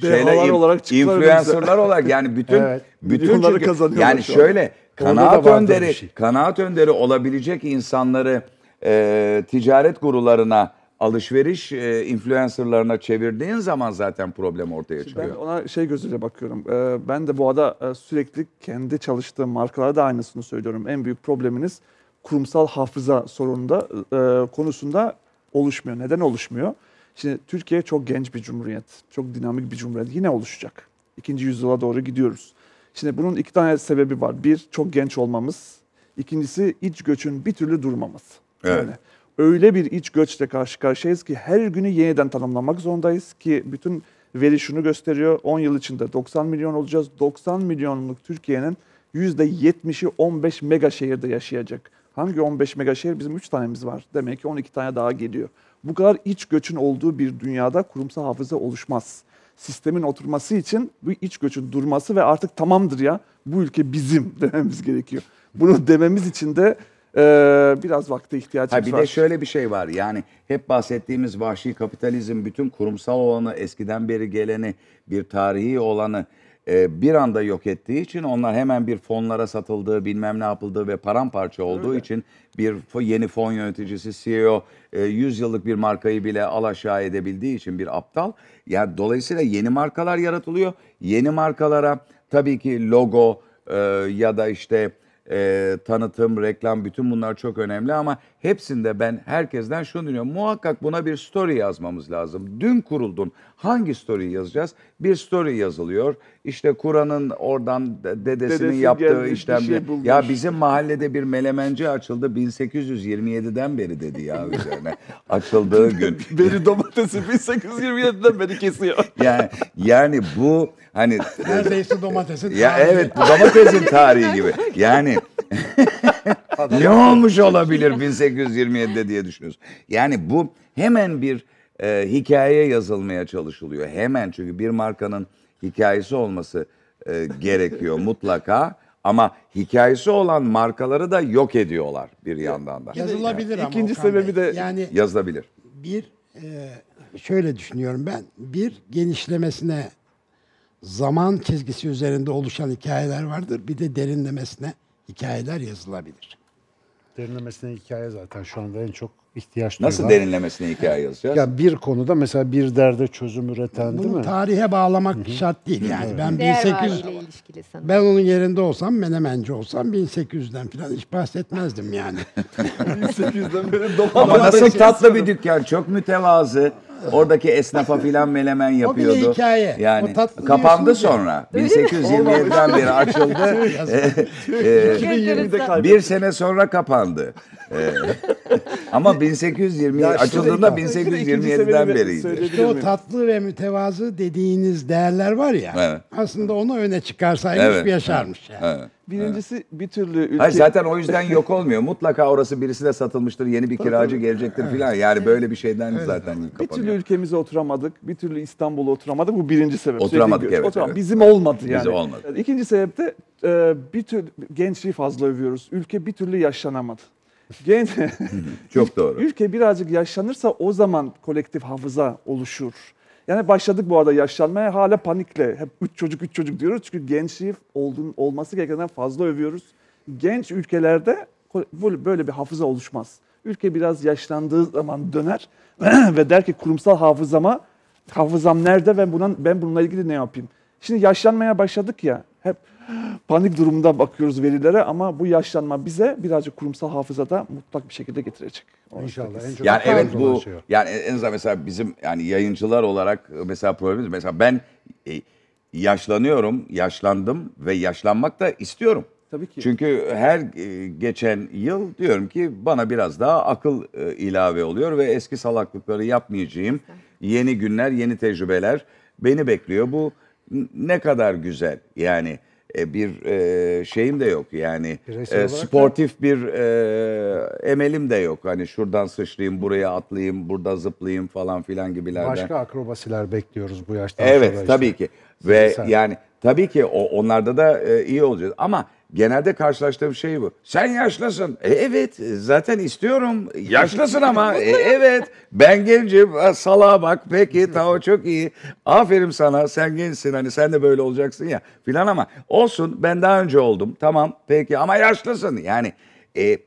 şeyler, olarak influencerlar olarak yani bütün Evet. bütün çünkü- kazanıyorlar yani şöyle kanaat önderi şey. kanaat önderi olabilecek insanları e, ticaret gurularına alışveriş e, influencerlarına çevirdiğin zaman zaten problem ortaya çıkıyor. Ben ona şey gözüyle bakıyorum. Ee, ben de bu arada e, sürekli kendi çalıştığım markalara da aynısını söylüyorum. En büyük probleminiz kurumsal hafıza sorununda e, konusunda oluşmuyor. Neden oluşmuyor? Şimdi Türkiye çok genç bir cumhuriyet. Çok dinamik bir cumhuriyet. Yine oluşacak. İkinci yüzyıla doğru gidiyoruz. Şimdi bunun iki tane sebebi var. Bir, çok genç olmamız. İkincisi iç göçün bir türlü durmaması. Evet. Yani öyle bir iç göçle karşı karşıyayız ki her günü yeniden tanımlamak zorundayız ki bütün veri şunu gösteriyor. 10 yıl içinde 90 milyon olacağız. 90 milyonluk Türkiye'nin %70'i 15 mega şehirde yaşayacak. Hangi 15 mega şehir? Bizim 3 tanemiz var. Demek ki 12 tane daha geliyor. Bu kadar iç göçün olduğu bir dünyada kurumsal hafıza oluşmaz. Sistemin oturması için bu iç göçün durması ve artık tamamdır ya bu ülke bizim dememiz gerekiyor. Bunu dememiz için de eee, biraz vakte ihtiyacımız Ha bir var. de şöyle bir şey var. Yani hep bahsettiğimiz vahşi kapitalizm bütün kurumsal olanı, eskiden beri geleni, bir tarihi olanı e, bir anda yok ettiği için onlar hemen bir fonlara satıldığı, bilmem ne yapıldığı ve paramparça olduğu için bir yeni fon yöneticisi, CEO, e, 100 yıllık bir markayı bile alaşağı edebildiği için bir aptal. Yani dolayısıyla yeni markalar yaratılıyor. Yeni markalara tabii ki logo e, ya da işte e, tanıtım, reklam bütün bunlar çok önemli ama hepsinde ben herkesten şunu dinliyorum. Muhakkak buna bir story yazmamız lazım. Dün kuruldun. Hangi story yazacağız? Bir story yazılıyor. İşte Kur'an'ın oradan de- dedesinin Dedesi yaptığı gelmiş, işlem. şey bulmuş. ya bizim mahallede bir melemenci açıldı 1827'den beri dedi ya üzerine. Açıldığı gün. Beni domatesi 1827'den beri kesiyor. Yani yani bu hani Neredeyse domatesin ya tarihi. evet bu domatesin tarihi gibi. Yani ne olmuş olabilir 1827'de diye düşünüyoruz. Yani bu hemen bir e, hikaye yazılmaya çalışılıyor. Hemen çünkü bir markanın hikayesi olması e, gerekiyor mutlaka. Ama hikayesi olan markaları da yok ediyorlar bir yandan da. Yazılabilir ama İkinci Okan sebebi Bey. de- yani Yazılabilir. bir e, şöyle düşünüyorum ben. Bir genişlemesine zaman çizgisi üzerinde oluşan hikayeler vardır. Bir de derinlemesine hikayeler yazılabilir. Derinlemesine hikaye zaten şu anda en çok ihtiyaç Nasıl duyulan. derinlemesine hikaye yazacağız? Ya bir konuda mesela bir derde çözüm üreten değil Bunu mi? tarihe bağlamak şart değil yani. Ben Değer 1800 ile ilişkili sanırım. ben onun yerinde olsam menemenci olsam 1800'den falan hiç bahsetmezdim yani. 1800'den beri domates. Ama nasıl tatlı bir dükkan. Çok mütevazı. Oradaki esnafa filan melemen yapıyordu. hikaye. Yani O tatlı kapandı sonra. 1827'den beri açıldı. 2020'de kaybetti. bir sene sonra kapandı. Ee, ama 1820 Ya işte açıldığında ikinci 1827'den sebebi beriydi. İşte o tatlı ve mütevazı dediğiniz değerler var ya. Evet. Aslında onu öne çıkarsaymış Evet, bir yaşarmış yani. Evet. Birincisi bir türlü ülke... Hayır zaten o yüzden yok olmuyor. Mutlaka orası birisi de satılmıştır, yeni bir kiracı gelecektir filan. Yani böyle bir şeyden zaten Bir türlü kapanıyor. ülkemize oturamadık. Bir türlü İstanbul'a oturamadık. Bu birinci sebep. Oturamadık, Sürekli evet, Oturam- evet. Bizim olmadı yani. Bize olmadı. İkinci sebep de e, bir türlü gençliği fazla övüyoruz. Ülke bir türlü yaşlanamadı. Genç Çok doğru. Ülke birazcık yaşlanırsa o zaman kolektif hafıza oluşur. Yani başladık bu arada yaşlanmaya hala panikle. Hep üç çocuk üç çocuk diyoruz. Çünkü gençliği olduğun, olması gerekenden fazla övüyoruz. Genç ülkelerde böyle bir hafıza oluşmaz. Ülke biraz yaşlandığı zaman döner ve der ki kurumsal hafızama hafızam nerede ve buna, ben bununla ilgili ne yapayım? Şimdi yaşlanmaya başladık ya hep panik durumda bakıyoruz verilere ama bu yaşlanma bize birazcık kurumsal hafızada mutlak bir şekilde getirecek. İnşallah. En çok Yani evet bu şey yani en azından mesela bizim yani yayıncılar olarak mesela problemimiz mesela ben e, yaşlanıyorum, yaşlandım ve yaşlanmak da istiyorum. Tabii ki. Çünkü her e, geçen yıl diyorum ki bana biraz daha akıl e, ilave oluyor ve eski salaklıkları yapmayacağım. Yeni günler, yeni tecrübeler beni bekliyor. Bu ne kadar güzel. Yani e, bir e, şeyim de yok yani e, olarak da- sportif bir e, emelim de yok. Hani şuradan sıçrayayım, buraya atlayayım, burada zıplayayım falan filan gibilerden. Başka akrobasiler bekliyoruz bu yaştan sonra. Evet işte. tabii ki. Ve Zihinsel. yani tabii ki o onlarda da e, iyi olacağız. Ama genelde karşılaştığım şey bu. Sen yaşlısın. E, evet zaten istiyorum. Yaşlısın ama. E, evet ben gencim. Salağa bak. Peki tamam çok iyi. Aferin sana. Sen gençsin. Hani sen de böyle olacaksın ya filan ama olsun ben daha önce oldum. Tamam peki ama yaşlısın. Yani e,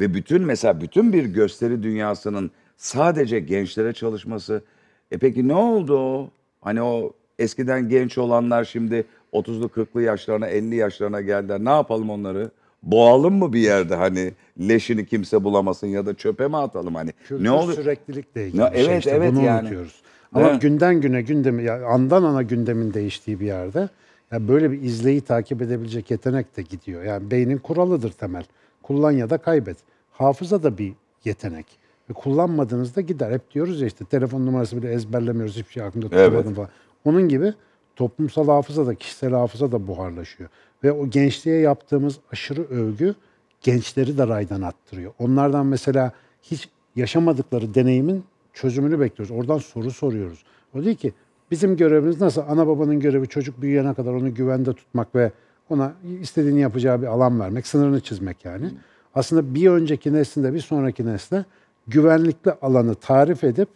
ve bütün mesela bütün bir gösteri dünyasının sadece gençlere çalışması. E peki ne oldu o? Hani o eskiden genç olanlar şimdi 30'lu 40'lı yaşlarına 50 yaşlarına geldiler. Ne yapalım onları? Boğalım mı bir yerde hani leşini kimse bulamasın ya da çöpe mi atalım hani? Kültür ne olur? süreklilikle ilgili Ya bir şey evet, işte. evet Bunu yani. unutuyoruz. Ama Evet. günden güne gündemi, ya andan ana gündemin değiştiği bir yerde ya böyle bir izleyi takip edebilecek yetenek de gidiyor. Yani beynin kuralıdır temel. Kullan ya da kaybet. Hafıza da bir yetenek. Ve kullanmadığınızda gider. Hep diyoruz ya işte telefon numarası bile ezberlemiyoruz. Hiçbir şey aklımda Evet. tutamadım falan. Onun gibi toplumsal hafıza da kişisel hafıza da buharlaşıyor. Ve o gençliğe yaptığımız aşırı övgü gençleri de raydan attırıyor. Onlardan mesela hiç yaşamadıkları deneyimin çözümünü bekliyoruz. Oradan soru soruyoruz. O değil ki bizim görevimiz nasıl? Ana babanın görevi çocuk büyüyene kadar onu güvende tutmak ve ona istediğini yapacağı bir alan vermek, sınırını çizmek yani. Aslında bir önceki neslinde bir sonraki nesle güvenlikli alanı tarif edip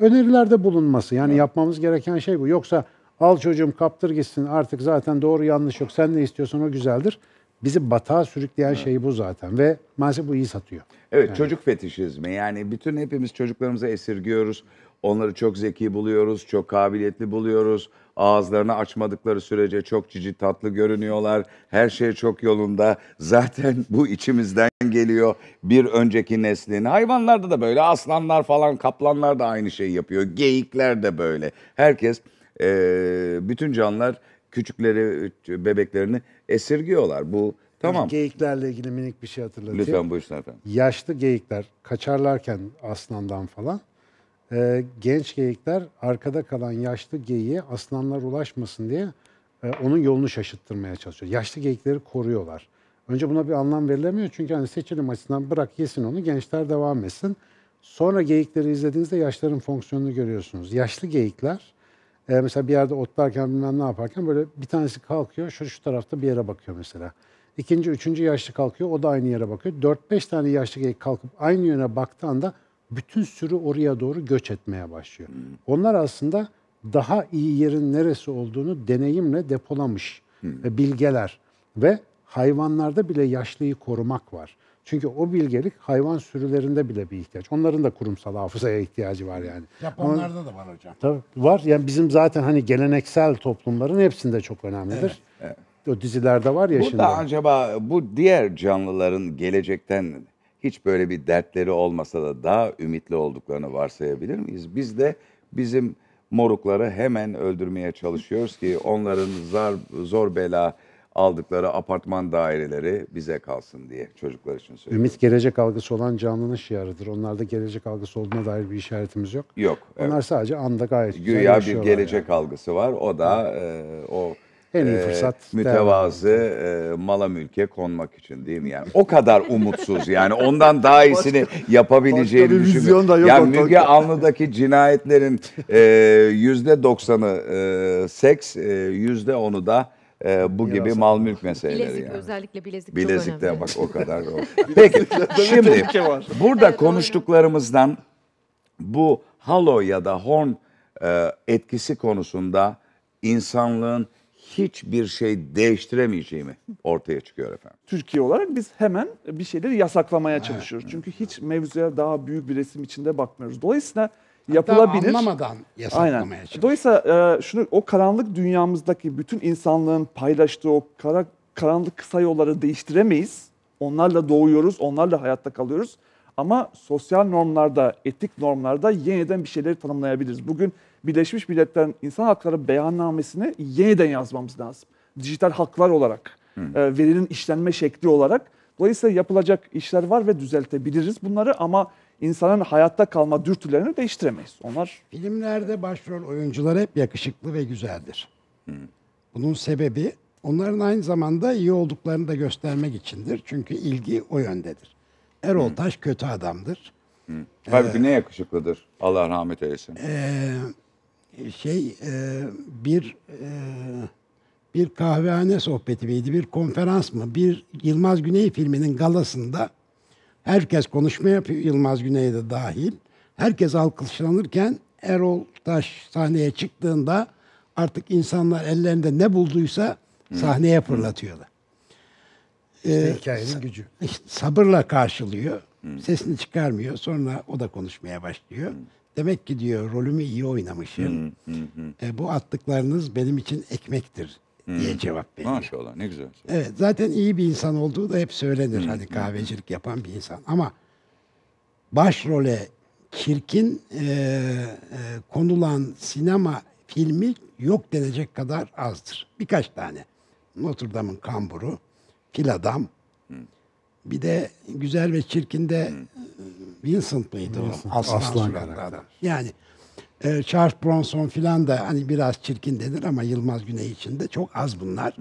önerilerde bulunması. Yani yapmamız gereken şey bu. Yoksa al çocuğum kaptır gitsin artık zaten doğru yanlış yok. Sen ne istiyorsan o güzeldir. Bizi batağa sürükleyen şey bu zaten ve maalesef bu iyi satıyor. Evet çocuk fetişizmi yani bütün hepimiz çocuklarımızı esirgiyoruz. Onları çok zeki buluyoruz, çok kabiliyetli buluyoruz. Ağızlarını açmadıkları sürece çok cici tatlı görünüyorlar. Her şey çok yolunda. Zaten bu içimizden geliyor bir önceki neslin. Hayvanlarda da böyle aslanlar falan kaplanlar da aynı şeyi yapıyor. Geyikler de böyle. Herkes eee, bütün canlılar küçükleri bebeklerini esirgiyorlar. Bu tamam. Geyiklerle ilgili minik bir şey hatırlatayım. Lütfen buyursun efendim. Yaşlı geyikler kaçarlarken aslandan falan e, genç geyikler arkada kalan yaşlı geyiğe aslanlar ulaşmasın diye e, onun yolunu şaşırttırmaya çalışıyor. Yaşlı geyikleri koruyorlar. Önce buna bir anlam verilemiyor çünkü hani seçilim açısından bırak yesin onu gençler devam etsin. Sonra geyikleri izlediğinizde yaşların fonksiyonunu görüyorsunuz. Yaşlı geyikler e, mesela bir yerde otlarken bilmem ne yaparken böyle bir tanesi kalkıyor şu şu tarafta bir yere bakıyor mesela. İkinci, üçüncü yaşlı kalkıyor o da aynı yere bakıyor. 4-5 tane yaşlı geyik kalkıp aynı yöne baktığı anda bütün sürü oraya doğru göç etmeye başlıyor. Onlar aslında daha iyi yerin neresi olduğunu deneyimle depolamış e, bilgeler ve hayvanlarda bile yaşlıyı korumak var. Çünkü o bilgelik hayvan sürülerinde bile bir ihtiyaç. Onların da kurumsal hafızaya ihtiyacı var yani. Ama- Japonlarda da var hocam. Tabii var. Yani bizim zaten hani geleneksel toplumların hepsinde çok önemlidir. O dizilerde var ya Bu şimdi. da acaba bu diğer canlıların gelecekten hiç böyle bir dertleri olmasa da daha ümitli olduklarını varsayabilir miyiz? Biz de bizim morukları hemen öldürmeye çalışıyoruz ki onların zar, zor bela aldıkları apartman daireleri bize kalsın diye çocuklar için söylüyorum. Ümit gelecek algısı olan canlının şiarıdır. Onlarda gelecek algısı olduğuna dair bir işaretimiz yok. Yok. evet. Onlar sadece anda gayet güzel Güya bir gelecek yani. algısı var. O da e, o En iyi e, fırsat mütevazı e, mala mülke konmak için değil mi yani? O kadar umutsuz yani ondan daha iyisini yapabileceğini başka bir düşünmüyor. vizyon da yok Ya ortalıkta. Müge Anlı'daki cinayetlerin e, yüzde doksanı e, seks, e, yüzde onu da e, bu gibi mal mülk meseleleri Bilezik yani. özellikle bilezik, çok Bilezikte önemli. bak o kadar. O. Peki şimdi var. burada konuştuklarımızdan bu halo ya da horn e, etkisi konusunda insanlığın hiçbir şey değiştiremeyeceği mi ortaya çıkıyor efendim? Türkiye olarak biz hemen bir şeyleri yasaklamaya çalışıyoruz. Çünkü hiç mevzuya daha büyük bir resim içinde bakmıyoruz. Dolayısıyla yapılabilir. anlamadan yasaklamaya Aynen. çalışıyor. Dolayısıyla e, şunu o karanlık dünyamızdaki bütün insanlığın paylaştığı o kara, karanlık kısa yolları değiştiremeyiz. Onlarla doğuyoruz, onlarla hayatta kalıyoruz. Ama sosyal normlarda, etik normlarda yeniden bir şeyleri tanımlayabiliriz. Bugün Birleşmiş Milletler'in İnsan Hakları Beyannamesini yeniden yazmamız lazım. Dijital haklar olarak, e, verinin işlenme şekli olarak. Dolayısıyla yapılacak işler var ve düzeltebiliriz bunları ama insanın hayatta kalma dürtülerini değiştiremeyiz. Onlar Filmlerde başrol oyuncular hep yakışıklı ve güzeldir. Bunun sebebi Onların aynı zamanda iyi olduklarını da göstermek içindir. Çünkü ilgi o yöndedir. Erol Taş kötü adamdır. Halbuki ne yakışıklıdır. Allah rahmet eylesin. Ee, şey e, bir e, bir kahvehane sohbeti miydi, bir konferans mı? Bir Yılmaz Güney filminin galasında herkes konuşma yapıyor, Yılmaz Güney de dahil. Herkes alkışlanırken Erol Taş sahneye çıktığında artık insanlar ellerinde ne bulduysa sahneye fırlatıyorlar. İşte hikayenin gücü. Sabırla karşılıyor. Sesini çıkarmıyor. Sonra o da konuşmaya başlıyor. Demek ki diyor rolümü iyi oynamışım. E, bu attıklarınız benim için ekmektir diye cevap veriyor. Maşallah ne güzel. Evet zaten iyi bir insan olduğu da hep söylenir. Hani kahvecilik yapan bir insan. Ama başrole çirkin e, e, konulan sinema filmi yok denecek kadar azdır. Birkaç tane. Notre Dame'ın kamburu, Fil Adam, bir de Güzel ve Çirkin'de Vincent mıydı o? Aslan, Aslan karakter. adam. Yani e, Charles Bronson filan da hani biraz çirkin denir ama Yılmaz Güney için de çok az bunlar.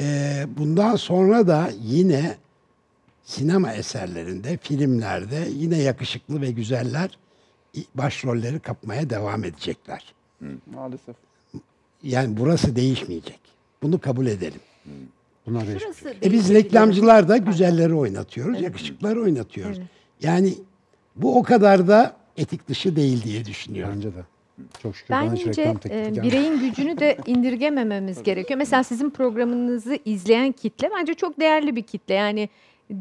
E, bundan sonra da yine sinema eserlerinde, filmlerde yine yakışıklı ve güzeller başrolleri kapmaya devam edecekler. Maalesef. Yani burası değişmeyecek. Bunu kabul edelim. Bunlar değişmiş. Şurası E biz reklamcılar da güzelleri oynatıyoruz, yakışıklıları oynatıyoruz. Yani bu o kadar da etik dışı değil diye düşünüyorum. Bence de. Çok şükür Bence e, bireyin gücünü de indirgemememiz gerekiyor. Mesela sizin programınızı izleyen kitle bence çok değerli bir kitle. Yani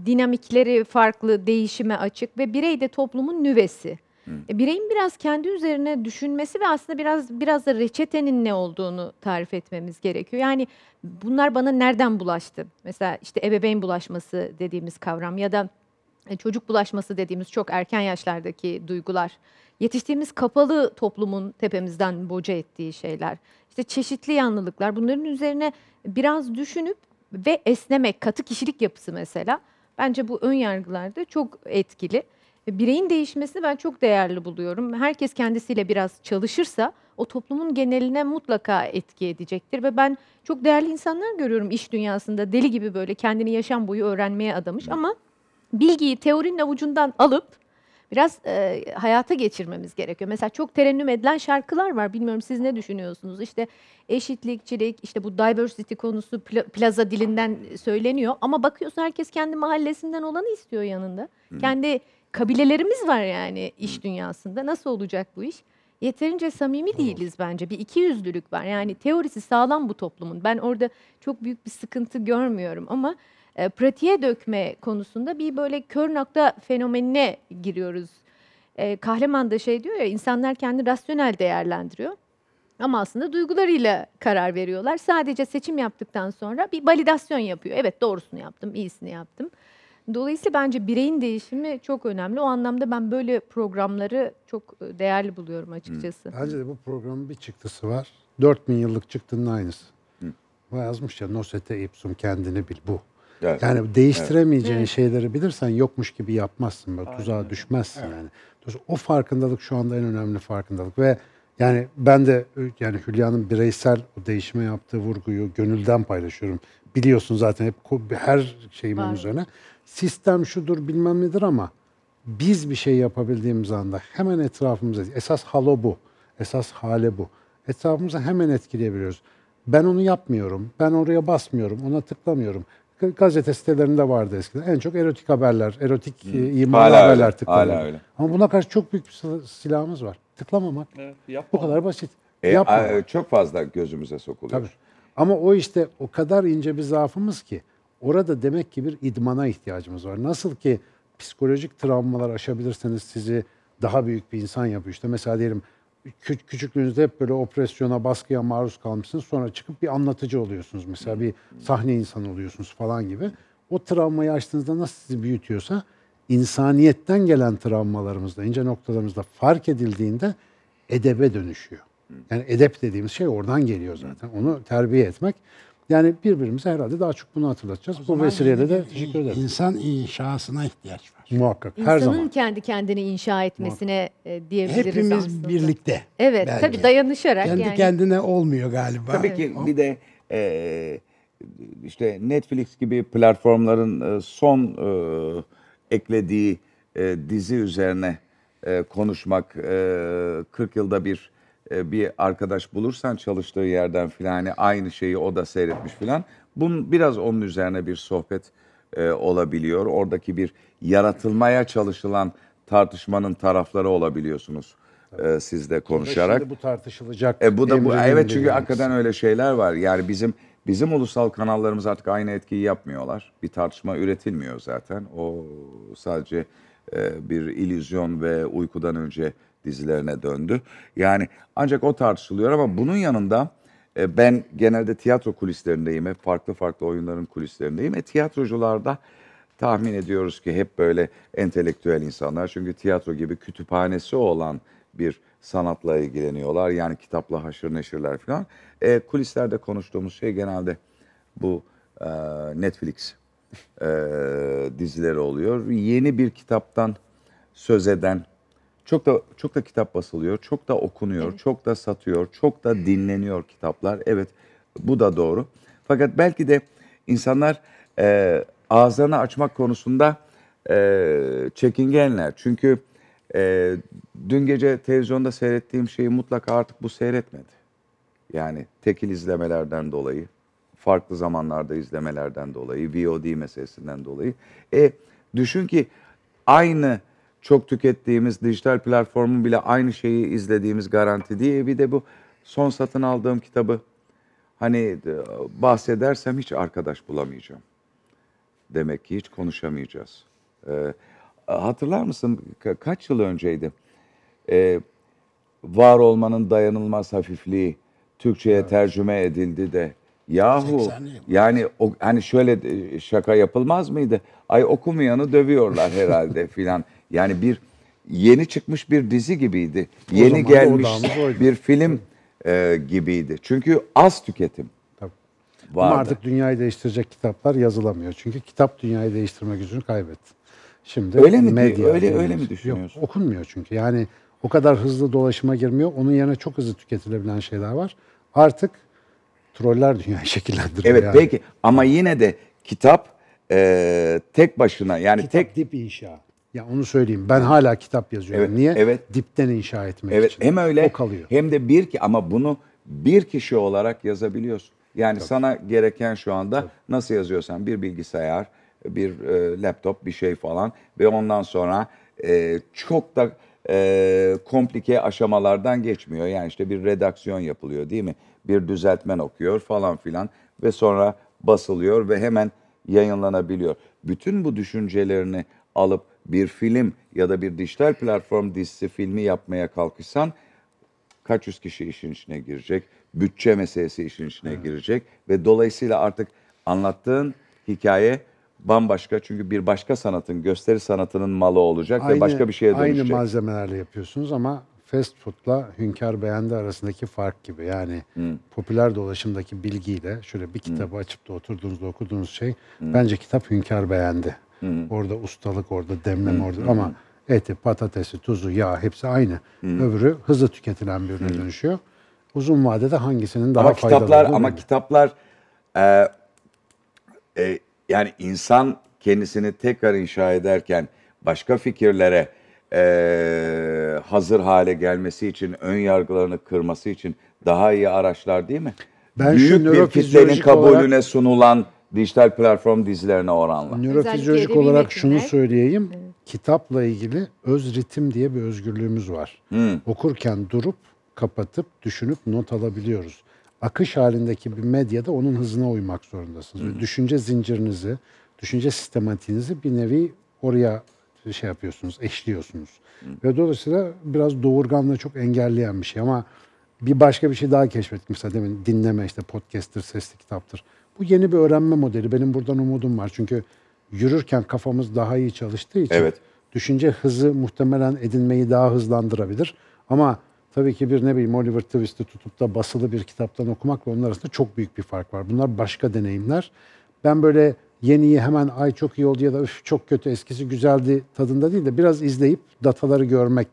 dinamikleri farklı, değişime açık ve birey de toplumun nüvesi. E, bireyin biraz kendi üzerine düşünmesi ve aslında biraz biraz da reçetenin ne olduğunu tarif etmemiz gerekiyor. Yani bunlar bana nereden bulaştı? Mesela işte ebeveyn bulaşması dediğimiz kavram ya da çocuk bulaşması dediğimiz çok erken yaşlardaki duygular, yetiştiğimiz kapalı toplumun tepemizden boca ettiği şeyler, işte çeşitli yanlılıklar bunların üzerine biraz düşünüp ve esnemek, katı kişilik yapısı mesela bence bu ön yargılarda çok etkili. Ve Bireyin değişmesini ben çok değerli buluyorum. Herkes kendisiyle biraz çalışırsa o toplumun geneline mutlaka etki edecektir ve ben çok değerli insanlar görüyorum iş dünyasında deli gibi böyle kendini yaşam boyu öğrenmeye adamış ama bilgiyi teorinin avucundan alıp biraz e, hayata geçirmemiz gerekiyor. Mesela çok terennüm edilen şarkılar var. Bilmiyorum siz ne düşünüyorsunuz? İşte eşitlikçilik, işte bu diversity konusu pla- plaza dilinden söyleniyor. Ama bakıyorsun herkes kendi mahallesinden olanı istiyor yanında. Kendi kabilelerimiz var yani iş dünyasında. Nasıl olacak bu iş? Yeterince samimi değiliz bence. Bir ikiyüzlülük var. Yani teorisi sağlam bu toplumun. Ben orada çok büyük bir sıkıntı görmüyorum ama e, pratiğe dökme konusunda bir böyle kör nokta fenomenine giriyoruz. E, Kahraman da şey diyor ya insanlar kendi rasyonel değerlendiriyor. Ama aslında duygularıyla karar veriyorlar. Sadece seçim yaptıktan sonra bir validasyon yapıyor. Evet doğrusunu yaptım, iyisini yaptım. Dolayısıyla bence bireyin değişimi çok önemli. O anlamda ben böyle programları çok e, değerli buluyorum açıkçası. Bence de bu programın bir çıktısı var. 4000 yıllık çıktının aynısı. Bu yazmış ya Nosete ipsum kendini bil bu. Evet. Yani değiştiremeyeceğin Evet. şeyleri bilirsen yokmuş gibi yapmazsın. Böyle tuzağa düşmezsin yani. Dolayısıyla O farkındalık şu anda en önemli farkındalık ve yani ben de yani Hülya'nın bireysel o değişime yaptığı vurguyu gönülden paylaşıyorum. Biliyorsun zaten hep her şeyimin Var. üzerine. Sistem şudur bilmem nedir ama biz bir şey yapabildiğimiz anda hemen etrafımıza esas halo bu. Esas hale bu. Etrafımıza hemen etkileyebiliyoruz. Ben onu yapmıyorum. Ben oraya basmıyorum. Ona tıklamıyorum. Gazete sitelerinde vardı eskiden. En çok erotik haberler, erotik e, imalı Hala öyle, haberler tıklanıyor. hala öyle. Ama buna karşı çok büyük bir sil- silahımız var. Tıklamamak. Evet, Bu kadar basit. E, Yapmamak. a- çok fazla gözümüze sokuluyor. Tabii. Ama o işte o kadar ince bir zaafımız ki orada demek ki bir idmana ihtiyacımız var. Nasıl ki psikolojik travmalar aşabilirseniz sizi daha büyük bir insan yapıyor. İşte mesela diyelim kü- küçüklüğünüzde hep böyle opresyona, baskıya maruz kalmışsınız. Sonra çıkıp bir anlatıcı oluyorsunuz. Mesela bir sahne insanı oluyorsunuz falan gibi. O travmayı açtığınızda nasıl sizi büyütüyorsa insaniyetten gelen travmalarımızda, ince noktalarımızda fark edildiğinde edebe dönüşüyor. Yani edep dediğimiz şey oradan geliyor zaten. Onu terbiye etmek. Yani birbirimize herhalde daha çok bunu hatırlatacağız. Bu vesileyle de teşekkür ederim. İnsan inşasına ihtiyaç var. Muhakkak her İnsanın zaman. kendi kendini inşa etmesine e, diyebiliriz Hepimiz aslında. birlikte. Evet bence. tabii dayanışarak Kendi yani. kendine olmuyor galiba. Tabii ki O- bir de e, işte Netflix gibi platformların e, son e, eklediği e, dizi üzerine e, konuşmak, e, 40 yılda bir e, bir arkadaş bulursan çalıştığı yerden filan hani aynı şeyi o da seyretmiş filan. Bunun biraz onun üzerine bir sohbet e, olabiliyor. Oradaki bir yaratılmaya çalışılan tartışmanın tarafları olabiliyorsunuz. E, siz de konuşarak. Şimdi bu tartışılacak. E bu da bu evet çünkü hakikaten öyle şeyler var. Yani bizim bizim ulusal kanallarımız artık aynı etkiyi yapmıyorlar. Bir tartışma üretilmiyor zaten. O sadece e, bir illüzyon ve uykudan önce dizilerine döndü. Yani ancak o tartışılıyor ama bunun yanında e, ben genelde tiyatro kulislerindeyim. Hep farklı farklı oyunların kulislerindeyim. E tiyatrocularda tahmin ediyoruz ki hep böyle entelektüel insanlar. Çünkü tiyatro gibi kütüphanesi olan bir sanatla ilgileniyorlar. Yani kitapla haşır neşirler falan. E, kulislerde konuştuğumuz şey genelde bu e, Netflix e, dizileri oluyor. Yeni bir kitaptan söz eden, çok da çok da kitap basılıyor, çok da okunuyor, çok da satıyor, çok da dinleniyor kitaplar. Evet, bu da doğru. Fakat belki de insanlar e, ağızlarını açmak konusunda e, çekingenler. Çünkü e, dün gece televizyonda seyrettiğim şeyi mutlaka artık bu seyretmedi. Yani tekil izlemelerden dolayı, farklı zamanlarda izlemelerden dolayı, VOD meselesinden dolayı. E düşün ki aynı çok tükettiğimiz dijital platformun bile aynı şeyi izlediğimiz garanti değil. Bir de bu son satın aldığım kitabı hani e, bahsedersem hiç arkadaş bulamayacağım. Demek ki hiç konuşamayacağız. Ee, hatırlar mısın ka- kaç yıl önceydi? Ee, var olmanın dayanılmaz hafifliği Türkçe'ye tercüme edildi de yahu 80'li yıl. yani o, hani şöyle de şaka yapılmaz mıydı? Ay okumayanı dövüyorlar herhalde filan. Yani bir yeni çıkmış bir dizi gibiydi. O yeni gelmiş bir film e, gibiydi. Çünkü az tüketim Tabii. vardı. Ama artık dünyayı değiştirecek kitaplar yazılamıyor. Çünkü kitap dünyayı değiştirme gücünü kaybetti. Şimdi Öyle mi medya öyle- öyle mi düşünüyorsun? Yok, okunmuyor çünkü. Yani o kadar hızlı dolaşıma girmiyor. Onun yerine çok hızlı tüketilebilen şeyler var. Artık troller dünyayı şekillendiriyor. Evet yani. peki ama yine de kitap e, tek başına yani Kitap tek dip inşa. Ya onu söyleyeyim. Ben hala kitap yazıyorum. Evet, Niye? evet. Dipten inşa etmek evet için. hem öyle O kalıyor. hem de bir ki ama bunu bir kişi olarak yazabiliyorsun. Yani sana gereken şu anda nasıl yazıyorsan bir bilgisayar, bir e, laptop, bir şey falan ve ondan sonra e, çok da e, komplike aşamalardan geçmiyor. Yani işte bir redaksiyon yapılıyor değil mi? Bir düzeltmen okuyor falan filan ve sonra basılıyor ve hemen yayınlanabiliyor. Bütün bu düşüncelerini alıp bir film ya da bir dijital platform dizisi filmi yapmaya kalkışsan kaç yüz kişi işin içine girecek, bütçe meselesi işin içine girecek ve dolayısıyla artık anlattığın hikaye bambaşka çünkü bir başka sanatın, gösteri sanatının malı olacak ve başka bir şeye dönüşecek. Aynı malzemelerle yapıyorsunuz ama fast food'la hünkâr beğendi arasındaki fark gibi. Yani popüler dolaşımdaki bilgiyle şöyle bir kitabı açıp da oturduğunuzda okuduğunuz şey bence kitap hünkâr beğendi. Orada ustalık, orada demleme, orada ama eti, patatesi, tuzu, yağ hepsi aynı. Öbürü hızlı tüketilen bir ürüne dönüşüyor. Uzun vadede hangisinin daha ama faydalı kitaplar ama belli. kitaplar e, e, yani insan kendisini tekrar inşa ederken başka fikirlere e, hazır hale gelmesi için ön yargılarını kırması için daha iyi araçlar değil mi? Ben şu Büyük bir kitlenin nörofizyolojik kabulüne olarak- sunulan dijital platform dizilerine oranla. Nörofizyolojik olarak şunu söyleyeyim. Kitapla ilgili öz ritim diye bir özgürlüğümüz var. Okurken durup, kapatıp, düşünüp not alabiliyoruz. Akış halindeki bir medyada onun hızına uymak zorundasınız. Ve düşünce zincirinizi, düşünce sistematiğinizi bir nevi oraya şey yapıyorsunuz, eşliyorsunuz. Ve dolayısıyla biraz doğurganlığı çok engelleyen bir şey ama bir başka bir şey daha keşfettim. Mesela demin dinleme işte podcast'tir, sesli kitaptır. Bu yeni bir öğrenme modeli. Benim buradan umudum var. Çünkü yürürken kafamız daha iyi çalıştığı için Evet. düşünce hızı muhtemelen edinmeyi daha hızlandırabilir. Ama tabii ki bir ne bileyim Oliver Twist'i tutup da basılı bir kitaptan okumakla onun arasında çok büyük bir fark var. Bunlar başka deneyimler. Ben böyle yeniyi hemen ay çok iyi oldu ya da üf çok kötü eskisi güzeldi tadında değil de biraz izleyip dataları görmek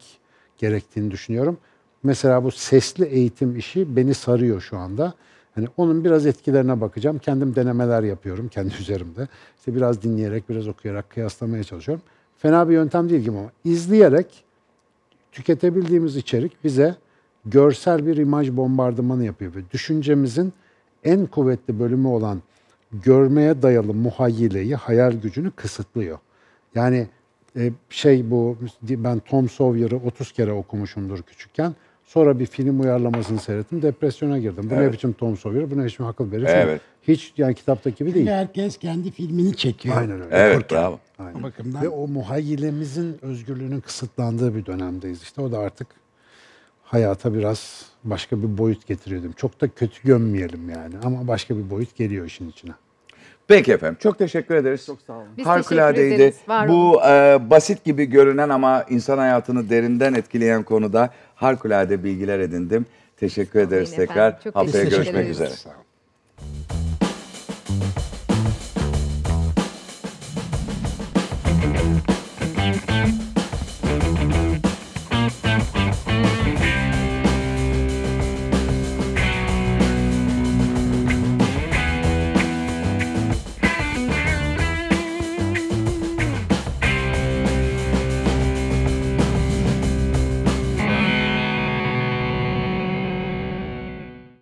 gerektiğini düşünüyorum. Mesela bu sesli eğitim işi beni sarıyor şu anda. Hani onun biraz etkilerine bakacağım. Kendim denemeler yapıyorum kendi üzerimde. İşte biraz dinleyerek, biraz okuyarak kıyaslamaya çalışıyorum. Fena bir yöntem değil gibi ama izleyerek tüketebildiğimiz içerik bize görsel bir imaj bombardımanı yapıyor. Ve düşüncemizin en kuvvetli bölümü olan görmeye dayalı muhayyileyi, hayal gücünü kısıtlıyor. Yani e, şey bu, ben Tom Sawyer'ı 30 kere okumuşumdur küçükken. Sonra bir film uyarlamasını seyrettim, depresyona girdim. Bu ne biçim Tom Sawyer, bu ne biçim Huckleberry Finn. Evet. Hiç yani kitaptaki gibi değil. Herkes kendi filmini çekiyor. Aynen öyle. Evet bravo. Aynen. O bakımdan Ve o muhayyilemizin özgürlüğünün kısıtlandığı bir dönemdeyiz. İşte o da artık hayata biraz başka bir boyut getiriyor. Çok da kötü gömmeyelim yani ama başka bir boyut geliyor işin içine. Peki efendim. Çok teşekkür ederiz. Çok sağ olun. Biz Harikuladeydi. teşekkür ederiz. Var Bu e, basit gibi görünen ama insan hayatını derinden etkileyen konuda harikulade bilgiler edindim. Teşekkür ederiz tekrar. Çok Haftaya görüşmek üzere. Sağ olun.